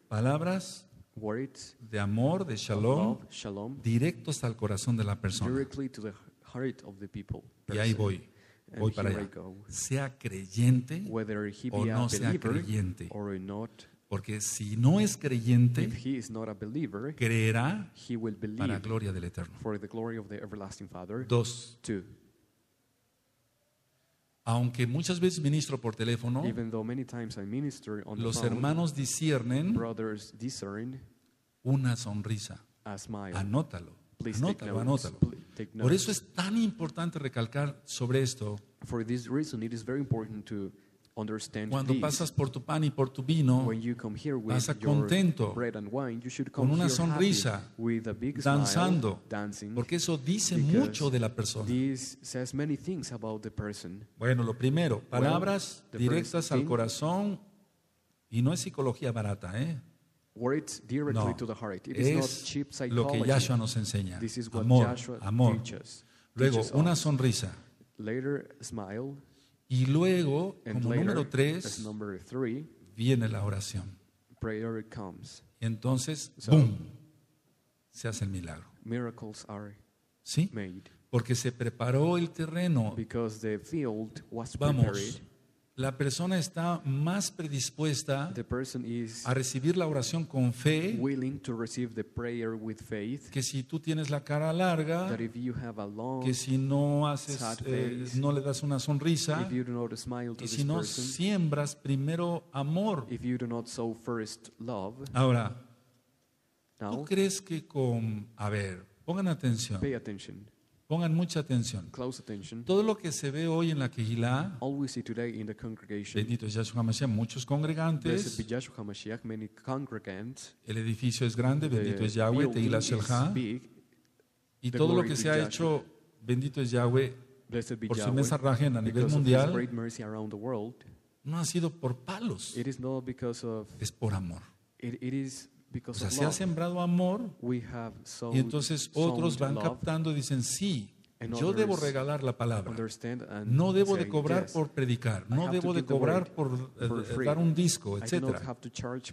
Palabras Words de amor, de shalom, love, shalom, directos al corazón de la persona. directly to the heart of the people. Y ahí person. voy, And voy para here I allá. go. Sea creyente Whether he o be a no sea believer creyente. or not, Porque si no es if creyente, he is not a believer, creerá he will para believe gloria del Eterno. for the glory of the everlasting Father. Dos, Two, aunque muchas veces ministro por teléfono, even though many times I minister on the los phone, hermanos disciernen brothers discern una sonrisa. Anótalo, anótalo, anótalo. Por eso es tan importante recalcar sobre esto. For this reason, it is very important to understand Cuando pasas por tu pan y por tu vino, your contento, con una sonrisa, danzando, porque eso dice mucho de la persona. This says many things about the person. Bueno, lo primero, palabras directas al corazón y no es psicología barata, ¿eh? Words directly No, to the heart. It is not es cheap lo que. Yahshua nos enseña. This is what Amor, Joshua amor. teaches. Luego, teaches una us. sonrisa. Later, smile. Y luego, And como later, número tres, number three, viene la oración. prayer comes. Y entonces, So- ¡boom! Se hace el milagro. Miracles are ¿Sí? made Porque se preparó el terreno. because the field was Vamos, prepared. La persona está más predispuesta The person is a recibir la oración con fe willing to receive the prayer with faith. que si tú tienes la cara larga, That if you have a long, que si no haces, eh, no le das una sonrisa, if you do not smile to y si no person, siembras primero amor. if you do not sow first love, Ahora, ¿tú crees que con, a ver, pongan atención, pay attention, pongan mucha atención. close attention. Todo lo que se ve hoy en la Kehilá, All we see today in the congregation, bendito es Yahshua Mashiach, muchos blessed congregantes, be Yahshua HaMashiach, many congregants, el edificio es grande, bendito es Yahweh, is Shelha, y todo lo que se ha hecho, bendito es Yahweh, por su mesa rajen a nivel mundial, no ha sido por palos, It is not because of, es por amor. it, it is O sea, se ha sembrado amor y entonces otros van love, captando y dicen, sí, yo debo regalar la palabra. No debo de cobrar "Yes, por predicar, no debo de cobrar por eh, dar un disco,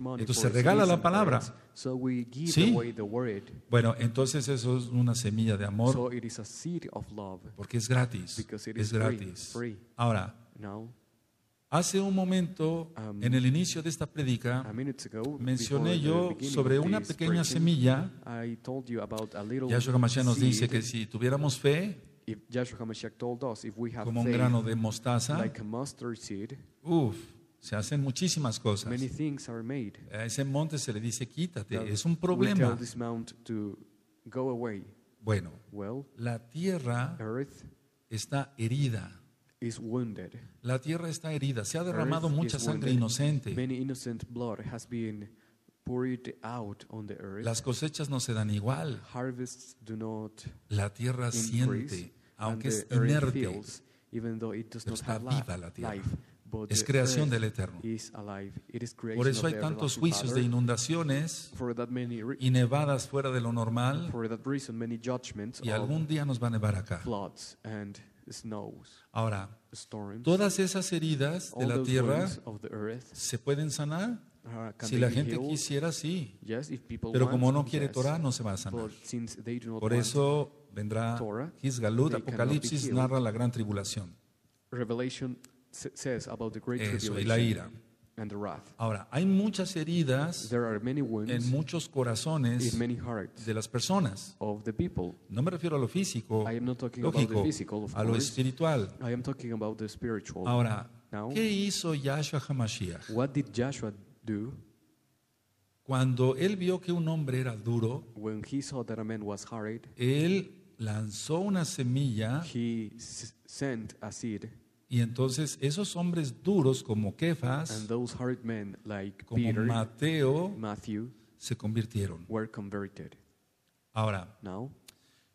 money Entonces se regala la palabra. cards. So we give Sí. away the word. Bueno, entonces eso es una semilla de amor So it is a seed of love porque es gratis. because it Es gratis. free. Ahora, Now, hace un momento, Um, en el inicio de esta a prédica, minute ago, mencioné yo sobre una pequeña semilla. Yahshua Mashiach nos dice que si tuviéramos fe, If Joshua HaMashiach told us if we have como un grano de mostaza, like a mustard seed, uff, se hacen muchísimas cosas. many things are made. A ese monte se le dice quítate, es un problema. Bueno, Well, la tierra earth está herida. Is wounded. La tierra está herida. Se ha derramado Earth mucha is sangre wounded. inocente. Many innocent blood has been poured out on the earth. Las cosechas no se dan igual. Harvests do not La tierra increase, siente, aunque es inerte. feels, even though it does Pero not está have viva la tierra. life. But es the creación earth del Eterno. is alive. It is creation Por eso of hay the tantos juicios de inundaciones For that many re- y nevadas fuera de lo normal for that reason, many judgments y algún día nos va a nevar acá. floods and snows, Ahora, todas esas heridas de la tierra se pueden sanar. can Si la gente quisiera, sí. Pero como no quiere. Torah, no se va a sanar. Por eso vendrá be Apocalipsis narra la gran tribulación. Revelation s- says about the great Eso, y la ira. And the wrath. Ahora, hay muchas heridas There are many wounds en muchos corazones in many hearts de las personas. of the people. No me refiero a lo físico, I am not talking about lógico, the physical, of a lo course. espiritual. I am talking about the spiritual. Ahora, Now, ¿qué hizo Yahshua HaMashiach? what did Joshua do Cuando él vio que un hombre era duro, when he saw that a man was hard? él lanzó una semilla He s- sent a seed, y entonces esos hombres duros como and Kefas, those hard men like como Peter, Mateo, Matthew, se convirtieron. were converted. Ahora, Now,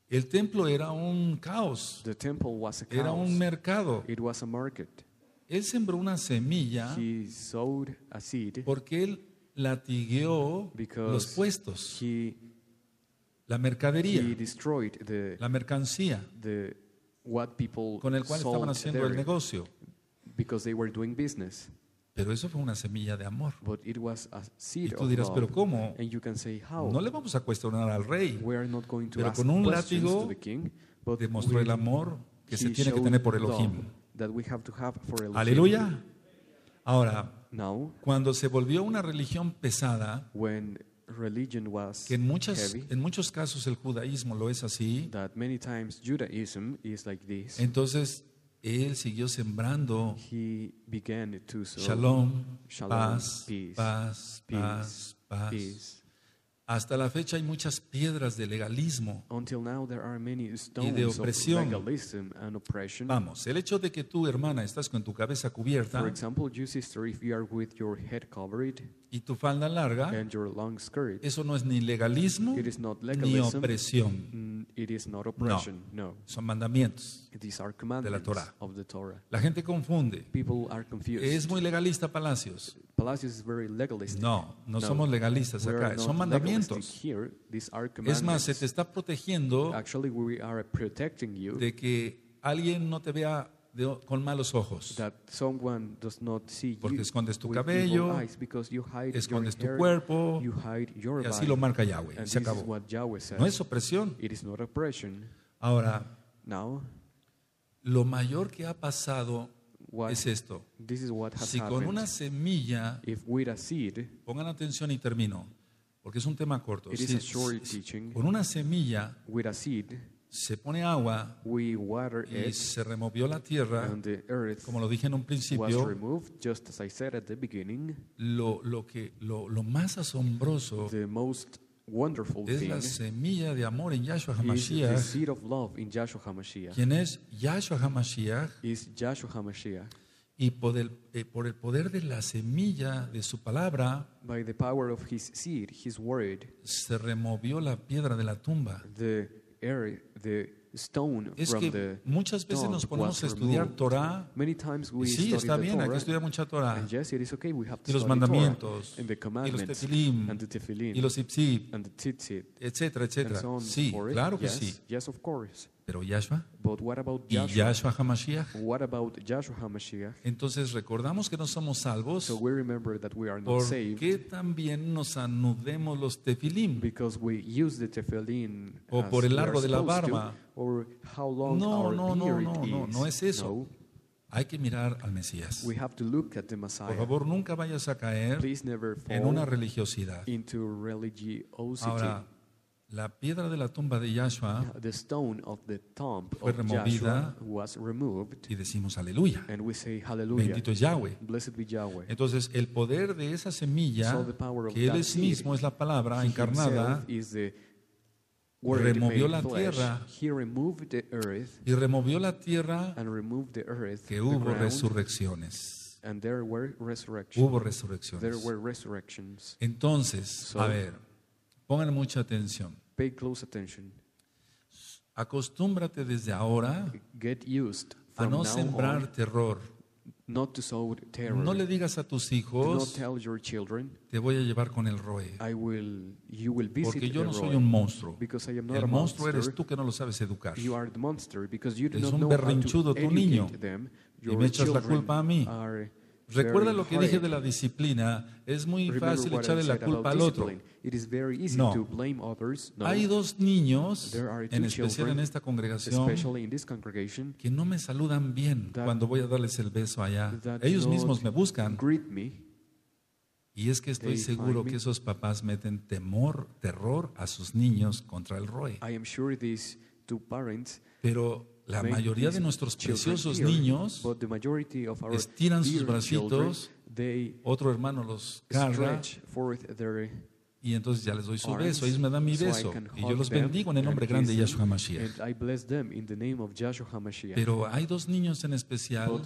el templo era un caos, the temple was a era un mercado. It was a market. Él sembró una semilla He sowed a seed porque él latigueó Because los puestos, he la he mercadería, destroyed the la mercancía the what people con el cual estaban haciendo el negocio. because they were doing business. Pero eso fue una semilla de amor. But it was a Y seed tú of dirás, love. pero ¿cómo? And you can say how. No le vamos a cuestionar al rey. we are not going to Pero ask con un látigo to the king, but Demostró el amor que se tiene que tener por love Elohim. that we have to have for Elohim. Aleluya. Ahora, Now, cuando se volvió una religión pesada, when religion was que en, muchas, heavy, en muchos casos el judaísmo lo es así, that many times Judaism is like this, entonces él siguió sembrando he began to sow shalom, Shalom, paz, peace, paz, peace, paz, paz. peace. Hasta la fecha hay muchas piedras de legalismo. Until now, there are many stones of opresión. legalism and oppression. Vamos, el hecho de que tú, hermana, estás con tu cabeza cubierta For example, you sister, if you are with your head covered y tu falda larga, and your long skirt, eso no es ni legalismo it is not ni legalism. opresión. mm, It is not oppression. No. Son mandamientos. These are commandments Torah. of the Torah. La gente confunde. People are confused. Es muy legalista Palacios. Palacios is very. No, no, No. somos legalistas acá. Son mandamientos. Here, these are Es más, se te está protegiendo Actually, we are you de que alguien no te vea de- con malos ojos. that someone does not see Porque you escondes tu with cabello, evil eyes because you hide escondes your tu hair, cuerpo, you hide your Y así body. lo marca Yahweh. and Y se this is acabó. what Yahweh says. No es opresión. It is not oppression. Ahora, Now, lo mayor que ha pasado what es esto. this is what has Si con happened. una semilla, if with a seed, pongan atención y termino, porque es un tema corto. It is Si- a short si- teaching. con una semilla with a seed, se pone agua we water y it, se removió la tierra, and the earth como lo dije en un principio, removed, just as I said at the beginning. lo, lo, que, lo, lo más asombroso The most wonderful es la semilla de amor en Yahshua is the HaMashiach. seed of love in Joshua HaMashiach. quien es Yahshua HaMashiach, Is HaMashiach. y por el, eh, por el poder de la semilla de su palabra, By the power of his seed, his word, se removió la piedra de la tumba. the air, the stone Es from que the muchas veces nos ponemos a estudiar. Torah. Many times we Y sí, está bien, hay que estudiar mucha Torah. and yes, it is okay. We have to Y los mandamientos, and the y los tefilim, and the tefillin, y los ipsip, and the tzitzit, etcétera, and etcétera. so on Sí, claro que yes, sí. yes, of course. Pero Yahshua But what about y? Yahshua HaMashiach. What about Joshua HaMashiach? Entonces recordamos que no somos salvos So we remember that we are not saved porque también nos anudemos los tefilim. because we use the tefillin O por el largo de la to, barba. or how long No, our no, no, no, no, no es eso. No, Hay que mirar al Mesías. we have to look at the Por favor, nunca vayas a caer en una religiosidad. into. Ahora, la piedra de la tumba de Yahshua the stone of the tomb fue of removida. Joshua was removed, y decimos aleluya. and we say hallelujah. Bendito es Yahweh. Blessed be Yahweh. Entonces, el poder de esa semilla, So the power of que Él that es seed, mismo, es la palabra He encarnada, himself is the word removió made la flesh. tierra. He removed the earth y removió la tierra and removed the earth, que the hubo ground, resurrecciones. and there were resurrections. Hubo There resurrecciones. were resurrections. Entonces, So- a ver, pongan mucha atención. Pay close attention. Acostúmbrate desde ahora Get used a no sembrar on terror, not to sow terror. No le digas a tus hijos, tell your children, te voy a llevar con el roe. Will, you will Porque yo no soy un monstruo. because I am not a El monstruo eres tú que no lo sabes educar. You are the monster because you do Es not un berrinchudo tu niño. them. Y me echas la culpa a mí. are Recuerda lo que dije de la disciplina. Es muy fácil echarle la culpa al otro. discipline. It is very easy No. to blame others. No. Hay dos niños, There are two en especial en esta congregación, especially in this congregation, que no me saludan bien cuando voy a darles el beso allá. Ellos mismos me buscan. Y es que estoy seguro que esos papás meten temor, terror a sus niños contra el ROE. I am sure these two parents Pero la mayoría de nuestros preciosos niños, but the majority of our estiran sus bracitos, otro hermano los carga y entonces ya les doy su beso. Ellos me dan mi beso y yo los bendigo en el nombre grande de Yahshua Mashiach. Pero hay dos niños en especial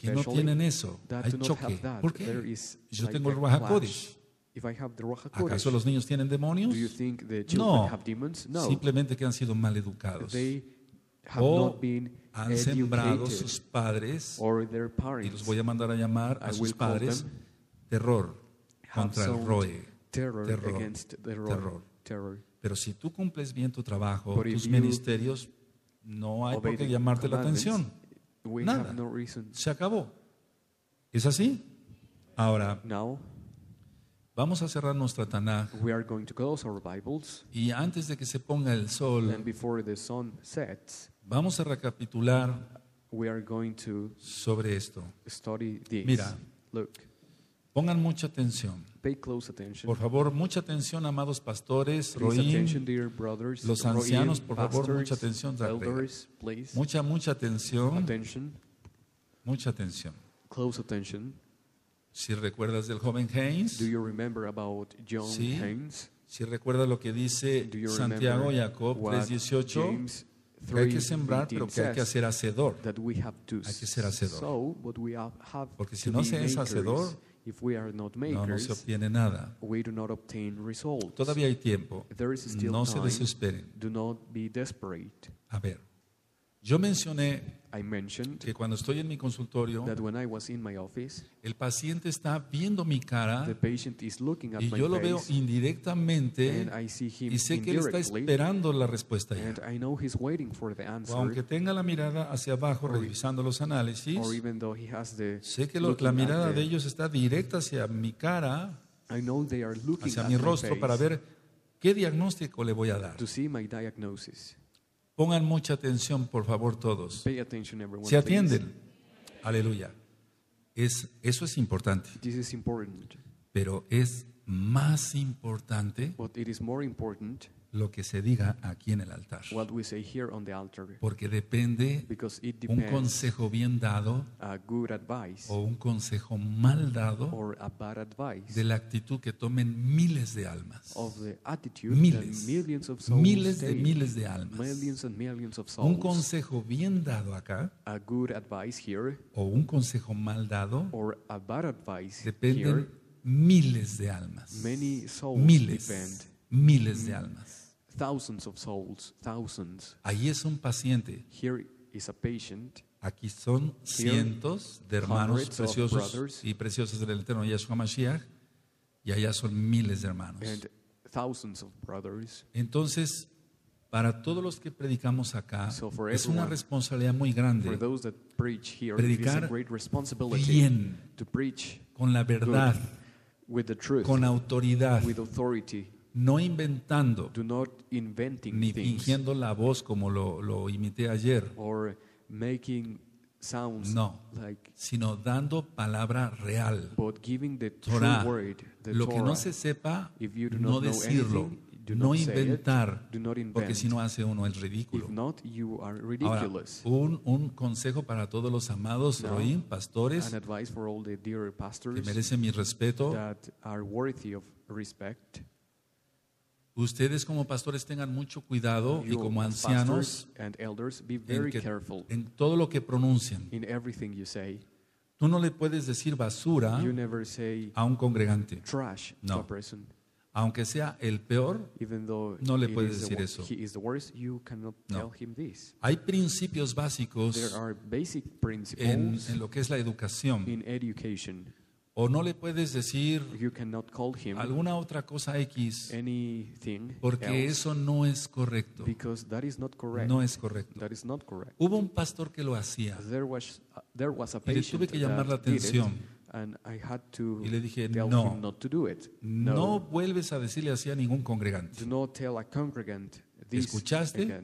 que no tienen eso. that Hay choque. ¿Por qué? Yo tengo el Ruach clash. HaKodesh. If I have the Ruach ¿Acaso los niños tienen demonios? do you think the children No. have demons? No. Simplemente que han sido mal educados. Have O not been han sembrado sus padres or their y los voy a mandar a llamar I a sus will call padres them, terror have contra el sown ROE. terror, terror, against the ro- terror. terror. Pero si tú cumples bien tu trabajo, But if tus you ministerios, no hay Obey por qué the llamarte la commandments, atención. We Nada. have no reason. Se acabó. ¿Es así? Ahora, Now vamos a cerrar nuestra Tanaj. we are going to close our Bibles, Y antes de que se ponga el sol, and before the sun sets, vamos a recapitular we are going to sobre esto. study this. Mira. Look, Pongan mucha atención. pay close attention. Por favor, mucha atención, amados pastores, Roín, los ancianos, por favor, pastors, mucha atención, elders, mucha, mucha atención, attention, mucha atención. close attention. Si recuerdas del joven Haynes, Do you remember about John Sí. Haynes? si recuerdas lo que dice Santiago Jacob what 3:18, James que hay que 3:18 sembrar, pero que hay que hacer hacedor. that we have to Hay que ser hacedor. Porque si no se es hacedor, No, no se obtiene nada. we do not obtain results. Todavía hay tiempo. There is still No se desesperen. A ver, yo mencioné I mentioned que cuando estoy en mi consultorio, that when I was in my office, el paciente está viendo mi cara the patient is looking at y my yo lo veo face, indirectamente and I see him y sé que él está esperando la respuesta ya. and I know he's waiting for the O answer, aunque tenga la mirada hacia abajo Or- revisando los análisis, or even though he has the sé que lo- la mirada the- de ellos está directa hacia mi cara, I know they are looking hacia at mi my rostro face para ver qué diagnóstico le voy a dar. to see my diagnosis. Pongan mucha atención, por favor, todos. Pay attention, everyone. Se please. atienden. Aleluya. Es, eso es importante, This is important, pero es más importante but it is more important lo que se diga aquí en el altar, what we say here on the altar, porque depende because it un consejo bien dado a good advice o un consejo mal dado or a bad advice de la actitud que tomen miles de almas. of the attitude Miles, that millions of souls miles de miles de almas. millions and millions of Un consejo bien dado acá a good advice here o un consejo mal dado or a bad advice dependen here. miles de almas. Many souls Miles, depend. miles de almas. Thousands of souls, thousands. Ahí es un paciente. Here is a patient. Aquí son cientos de hermanos hundreds of preciosos brothers. y preciosas del eterno Yahshua Mashiach. Y allá son miles de hermanos. and thousands of brothers. Entonces, para todos los que predicamos acá, So es una responsabilidad muy grande those that preach here, it is Predicar a great responsibility bien, to preach con la verdad, with the truth, con autoridad, with authority. No inventando Do not inventing ni things fingiendo la voz como lo, lo imité ayer, or making sounds No. like, sino dando palabra real. but giving the true Torah. word, the Lo que Torah. no se sepa, If you do no not know decirlo, anything, do no not say it, inventar, do not porque invent. si no hace uno el ridículo. If not, you are Ahora, ridiculous. un, un consejo para todos los amados. Roín, pastores, An advice for all the dear que pastors merecen mi respeto. that are worthy of respect. Ustedes como pastores tengan mucho cuidado y como ancianos en, very que- careful en todo lo que pronuncian. in everything you say. Tú no le puedes decir basura You never say a un congregante. trash to No. Aunque sea el peor, No le puedes decir eso. he is the worst, you cannot No. tell him this. hay principios There básicos are basic en, principles en lo que es la educación. O no le puedes decir alguna otra cosa X porque eso no es correcto. because that is not correct. No es correcto. That is not correct. Hubo un pastor que lo hacía There was uh, there was a Y le tuve que llamar la atención. and I had to y le dije, tell no, him not to do it. no vuelves a decirle así a ningún congregante. do not tell a congregant this ¿Escuchaste?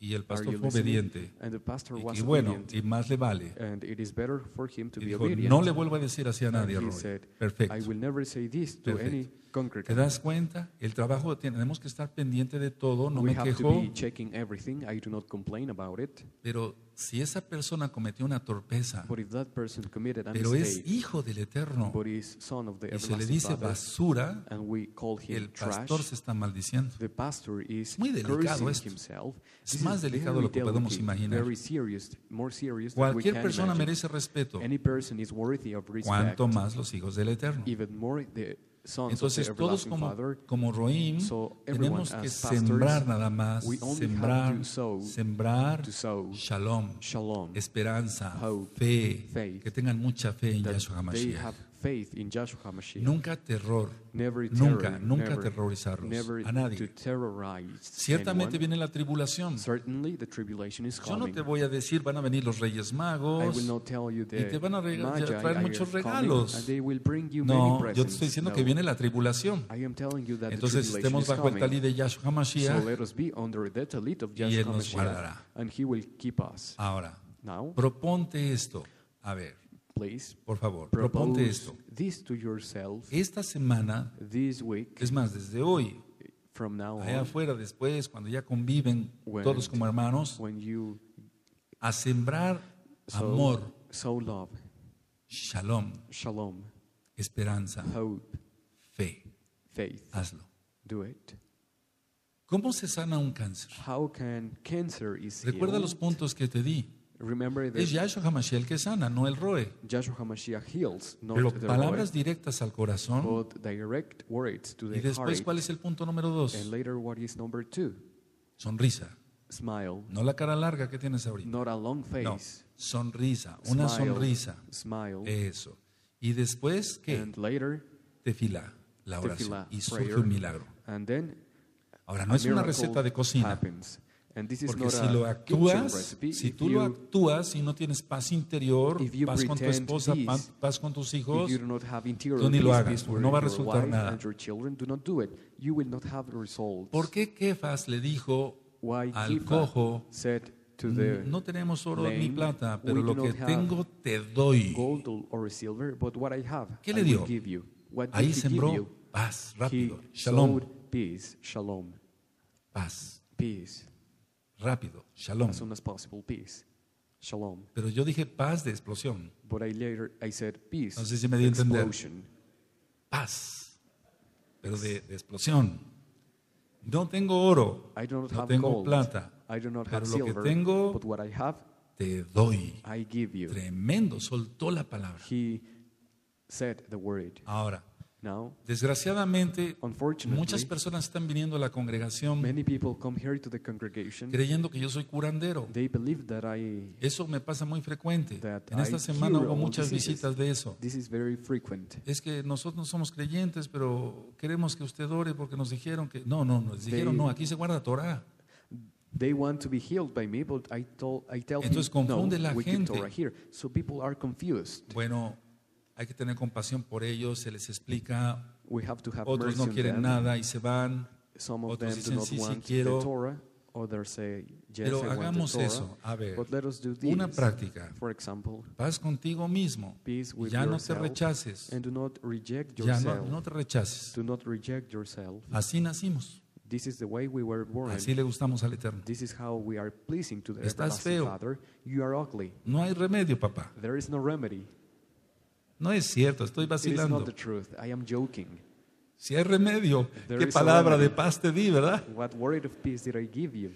Y el pastor fue obediente. And the pastor Y, was y bueno, y más le vale. And it is better for him to Y be dijo, obedient. no le vuelvo a decir así a nadie, Roy. said, I Perfecto. will never say this to Perfecto. Any ¿Te das cuenta? El trabajo, tenemos que estar pendiente de todo, no we me quejo, be checking everything. I do not complain about it. pero si esa persona cometió una torpeza, pero es hijo del Eterno, but is son of the y se le dice basura, el pastor se está maldiciendo. the pastor is muy delicado esto. himself. Es más delicado de lo que podemos imaginar. Cualquier persona merece respeto, cuanto más los hijos del Eterno. Entonces todos como, como Roim tenemos que sembrar nada más, sembrar, sembrar shalom, esperanza, fe, que tengan mucha fe en Yahshua HaMashiach. Faith in Joshua HaMashiach. Nunca terror, never nunca, terror, nunca never, terrorizarlos, never a to nadie. terrorize Ciertamente anyone. viene la tribulación. Certainly the tribulation is Yo no te voy a decir, van a venir los Reyes Magos. the te van a Magi traer muchos regalos. and they will bring you many No, yo te estoy diciendo No. que viene la tribulación. I am telling you that Entonces estemos bajo el talí de Yahshua So talit of Y Él nos guardará. And He will keep us. Ahora, Now, proponte esto. A ver, please por favor, proponte esto. this to yourself Esta semana, this week es más, desde hoy, from now allá on afuera, después, cuando ya conviven When- todos como hermanos, when you a sembrar sow, amor, sow love, shalom, shalom, esperanza, hope, fe. faith. Hazlo. Do it. ¿Cómo se sana un cáncer? How can cancer is Recuerda los healed? puntos que te di. Remember that Es Yahshua HaMashiach el que sana, no el Roe. Joshua HaMashiach heals, not Pero the palabras Lord, directas al corazón. but direct words to Y the después, heart. ¿cuál es el punto número dos? And later, what is number two? Sonrisa. Smile, No la cara larga que tienes ahorita. not a long No, face. sonrisa, una Smile, sonrisa. Smile. Eso. Y después, ¿qué? And later, Tefila, la oración. tefillah, Y surge prayer. un milagro. and then Ahora, no es una receta de cocina. happens. And this is Porque si lo actúas, si tú lo actúas y no tienes paz interior, paz con tu esposa, paz, con tus hijos, tú ni lo hagas, no va a resultar nada. and your children, do not do it. You will not have the results. ¿por qué Kefas le dijo al cojo, no tenemos oro ni plata, "We pero lo que tengo te doy? gold or silver, but what I have, ¿Qué le dio? Ahí sembró paz, rápido. Shalom, paz, peace, rápido, shalom. as soon as possible, peace, shalom. Pero yo dije paz de explosión, But I later I said peace, No sé si me di a entender. explosion. paz, pero de, de explosión. No tengo oro, I do not no have tengo gold. plata, I do not pero have lo que tengo but what I have, te doy. I give you. Tremendo, soltó la palabra. He said the word. Ahora, Now, desgraciadamente, unfortunately, muchas personas están viniendo a la congregación many people come here to the congregation. creyendo que yo soy curandero. They believe that I. Eso me pasa muy frecuente. That En esta I semana cure hubo all muchas diseases. visitas de eso. This is very frequent. Es que nosotros no somos creyentes, pero queremos que usted ore porque nos dijeron que... No, no, nos dijeron, They- no, aquí se guarda Torah. They want to be healed by me, but I told I tell Entonces him, no, confunde la we keep gente. Torah here. So people are confused. Bueno, hay que tener compasión por ellos, se les explica, We have to have otros no quieren nada y se van. Some of otros them dicen, do not "Sí, sí want quiero". the Torah. Others say, yes, Pero I want the hagamos Torah. eso. A ver, But let us do this. una práctica. For example, Paz contigo mismo. peace with Ya no te yourself rechaces. and do not reject Ya yourself. no, no te rechaces. Do not reject yourself. Así nacimos. This is the way we were born. Así le gustamos al Eterno. This is how we are pleasing to the Estás everlasting feo. Father. You are ugly. No hay remedio, papá. There is no remedy. No es cierto, estoy vacilando. Si hay remedio, ¿qué palabra de paz te di, verdad? What word of peace did I give you?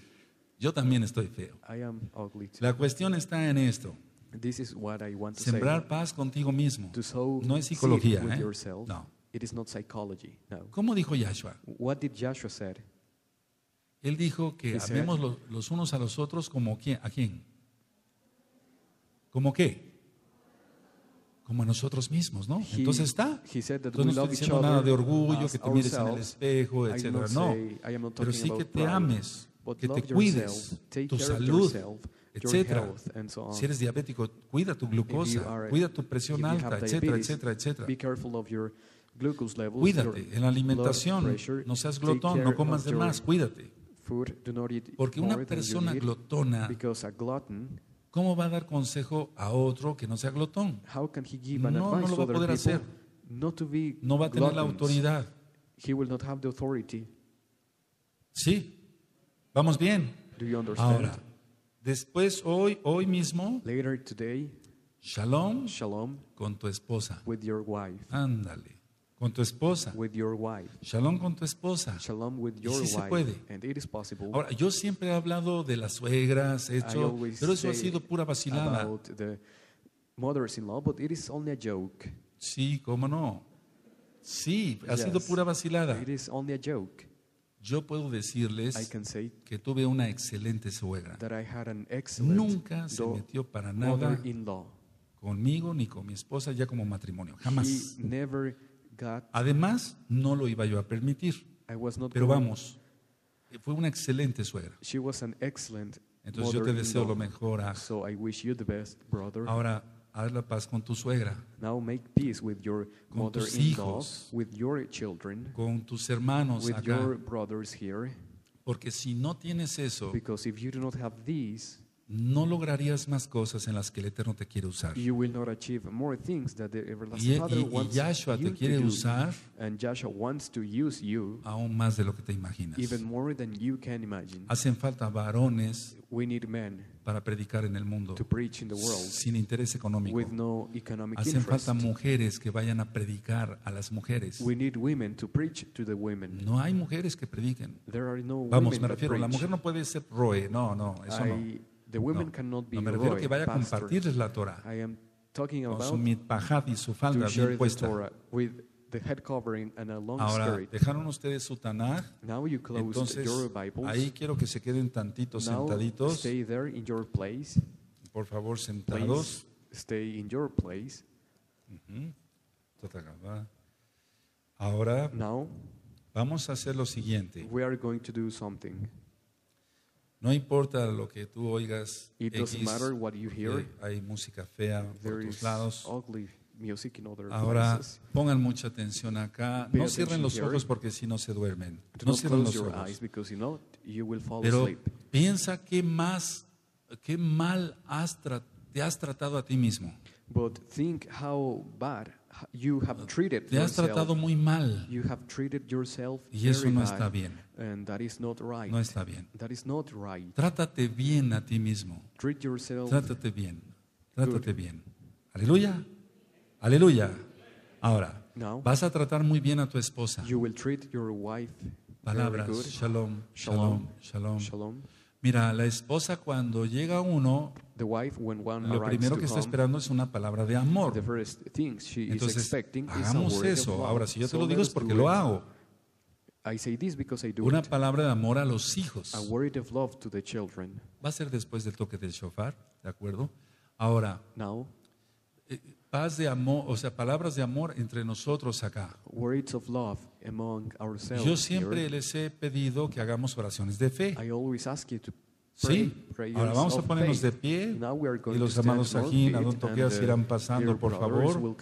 Yo también estoy feo. I am ugly too. La cuestión está en esto. This is what I want to Sembrar paz contigo mismo. say. No es psicología, with ¿eh? yourself. No. It is not psychology. No. ¿Cómo dijo Yahshua? What did Joshua said? Él dijo que He said- amemos lo- los unos a los otros como a quién. ¿Como qué? Como a nosotros mismos, ¿no? He- Entonces está. Entonces no estoy diciendo nada de orgullo, as que te mires en el espejo, not No. Pero sí que te ames, que te cuides, tu salud, etcétera. so. Si eres diabético, cuida tu glucosa, are- cuida tu presión alta, etcétera, etcétera, etcétera. Be careful of your glucose levels. Cuídate en la alimentación, no seas glotón, no comas de más, cuídate. Porque una persona glotona, ¿cómo va a dar consejo a otro que no sea glotón? how can he give an No, no lo va a poder hacer. not to be No va a tener la autoridad. He will not have the authority. Sí, vamos bien. Do you understand? Ahora, después, hoy, hoy mismo, Later today, shalom shalom con tu esposa. with your wife. Ándale, con tu esposa. With your wife. Shalom con tu esposa. Shalom with Y your sí se wife. puede. And it is possible. Ahora, yo siempre he hablado de las suegras, he I hecho, pero eso ha sido pura vacilada. mothers-in-law, but it is only a joke. Sí, cómo no. Sí, ha sido Yes. pura vacilada. It is only a joke. Yo puedo I decirles can say que tuve una excelente suegra. that I had an excellent Nunca se metió para nada conmigo ni con mi esposa ya como matrimonio. Jamás. He never. Además, no lo iba yo a permitir. I was not. Pero vamos, fue una excelente suegra. She was an excellent. Entonces yo te deseo lo mejor. Aj. So I wish you the best, brother. Ahora, haz la paz con tu suegra, Now make peace with your Con tus hijos. with your children, con tus hermanos with acá. your brothers here. Porque si no tienes eso, Because if you do not have these, no lograrías más cosas en las que el Eterno te quiere usar. you will not achieve more things that the Y, Father y- y Yahshua you te quiere to do. usar And Joshua wants to use you aún más de lo que te imaginas. even more than you can imagine. Hacen falta varones We need men para predicar en el mundo to preach in the world sin interés económico. with no economic Hacen interest. falta mujeres que vayan a predicar a las mujeres. We need women to preach to the women. No hay mujeres que prediquen. There are no Vamos, women me refiero, la mujer no puede ser roe, no, no, eso no. The women No. cannot be No, me refiero roy, que vaya a compartirles la Torah I am talking con su about mitpajat y su falda bien puesta. Torah with the head covering and a long Ahora, skirt. dejaron ustedes su Tanaj, Now you closed entonces ahí quiero que se queden tantitos now sentaditos, stay there in your place. por favor, sentados. Stay in your place. Ahora Now vamos a hacer lo siguiente. we are going to do something. No importa lo que tú oigas, It doesn't X, matter what you hear. que hay música fea por There tus is lados. ugly music in other Ahora places. pongan mucha atención acá. Pay No cierren attention los here. ojos porque si no se duermen. Do No not cierren close los your eyes ojos. because you know you will fall Pero asleep. piensa qué más, qué mal has tra- te has tratado a ti mismo. But think how bad you have treated Te has yourself. tratado muy mal You have treated yourself y eso no está bien. and that is not right. No está bien. That is not right. Trátate bien a ti mismo. Treat yourself. Trátate bien. Trátate bien. Aleluya. Aleluya. Ahora, Now vas a tratar muy bien a tu esposa. you will treat your wife very Palabras. good. Shalom. Shalom. Shalom. Shalom. Mira, la esposa cuando llega uno, The wife, when one lo primero que está home, esperando es una palabra de amor. Entonces, expecting is a hagamos word of eso. love. Ahora, si yo te lo digo es porque lo hago. I say this because I do Una it. palabra de amor a los hijos. A word of love to the children. Va a ser después del toque del shofar, ¿de acuerdo? Ahora, Now, eh, paz de amor, o sea, palabras de amor entre nosotros acá. words of love among ourselves. Yo siempre les he pedido que hagamos oraciones de fe. Sí. Ahora vamos a ponernos de pie. Y los our aquí, Adón Toquías, the irán pasando, por favor.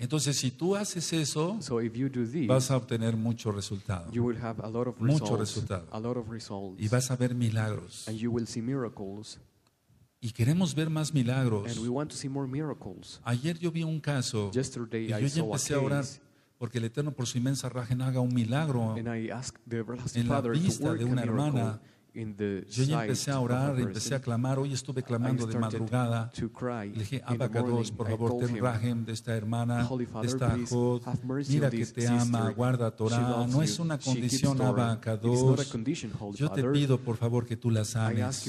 Entonces, si tú haces eso, So this, vas a obtener mucho resultado. of Mucho results. resultado. Results. Y vas a ver milagros. And you will see miracles. Y queremos ver más milagros. And we want to see more miracles. Ayer yo vi un caso Yesterday y yo I ya empecé a orar porque el Eterno por su inmensa rajen haga un milagro en la vista de una hermana Yo ya empecé a orar, empecé a clamar. Hoy estuve clamando de madrugada. Le dije, Abacados, por favor, ten rajem de esta hermana, de esta Jod. Mira que te ama, guarda Torah. No es una condición, Abacados. Yo te pido, por favor, que tú la sanes.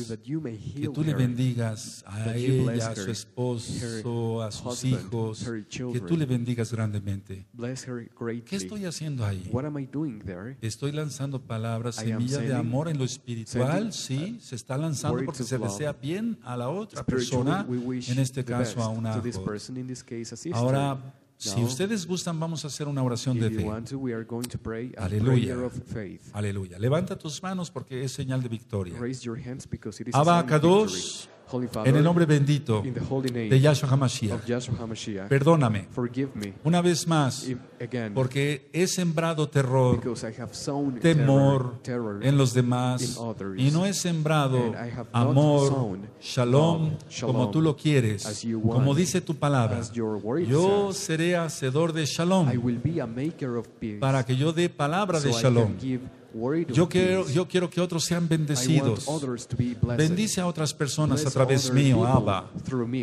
Que tú le bendigas a ella, a su esposo, a sus hijos. Que tú le bendigas grandemente. ¿Qué estoy haciendo ahí? Estoy lanzando palabras, semillas de amor en lo espiritual, sending, sí, se está lanzando porque se desea bien a la otra persona, en este caso a una. Ahora, si ustedes gustan, vamos a hacer una oración de fe. Aleluya. Aleluya. Levanta tus manos porque es señal de victoria. Raise your en el nombre bendito de Yahshua HaMashiach. Perdóname una vez más porque he sembrado terror, temor en los demás y no he sembrado amor, shalom, como tú lo quieres, como dice tu palabra. Yo seré hacedor de shalom para que yo dé palabra de shalom. Yo quiero, yo quiero que otros sean bendecidos. Bendice a otras personas a través mío, Abba.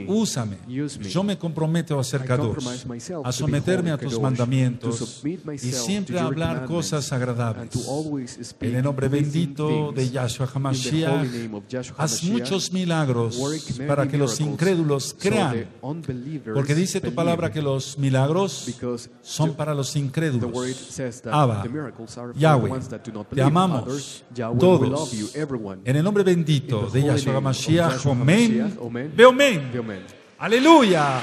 Úsame. Yo me comprometo a ser kadosh, a someterme a tus mandamientos y siempre your hablar cosas agradables. En el nombre bendito de Yahshua HaMashiach, haz muchos milagros para que los incrédulos crean. Porque dice tu palabra que los milagros son para los incrédulos. Abba, Yahweh, te amamos todos. En el nombre bendito de Yahshua Yahshua amén. Ve amén. Amen. Aleluya.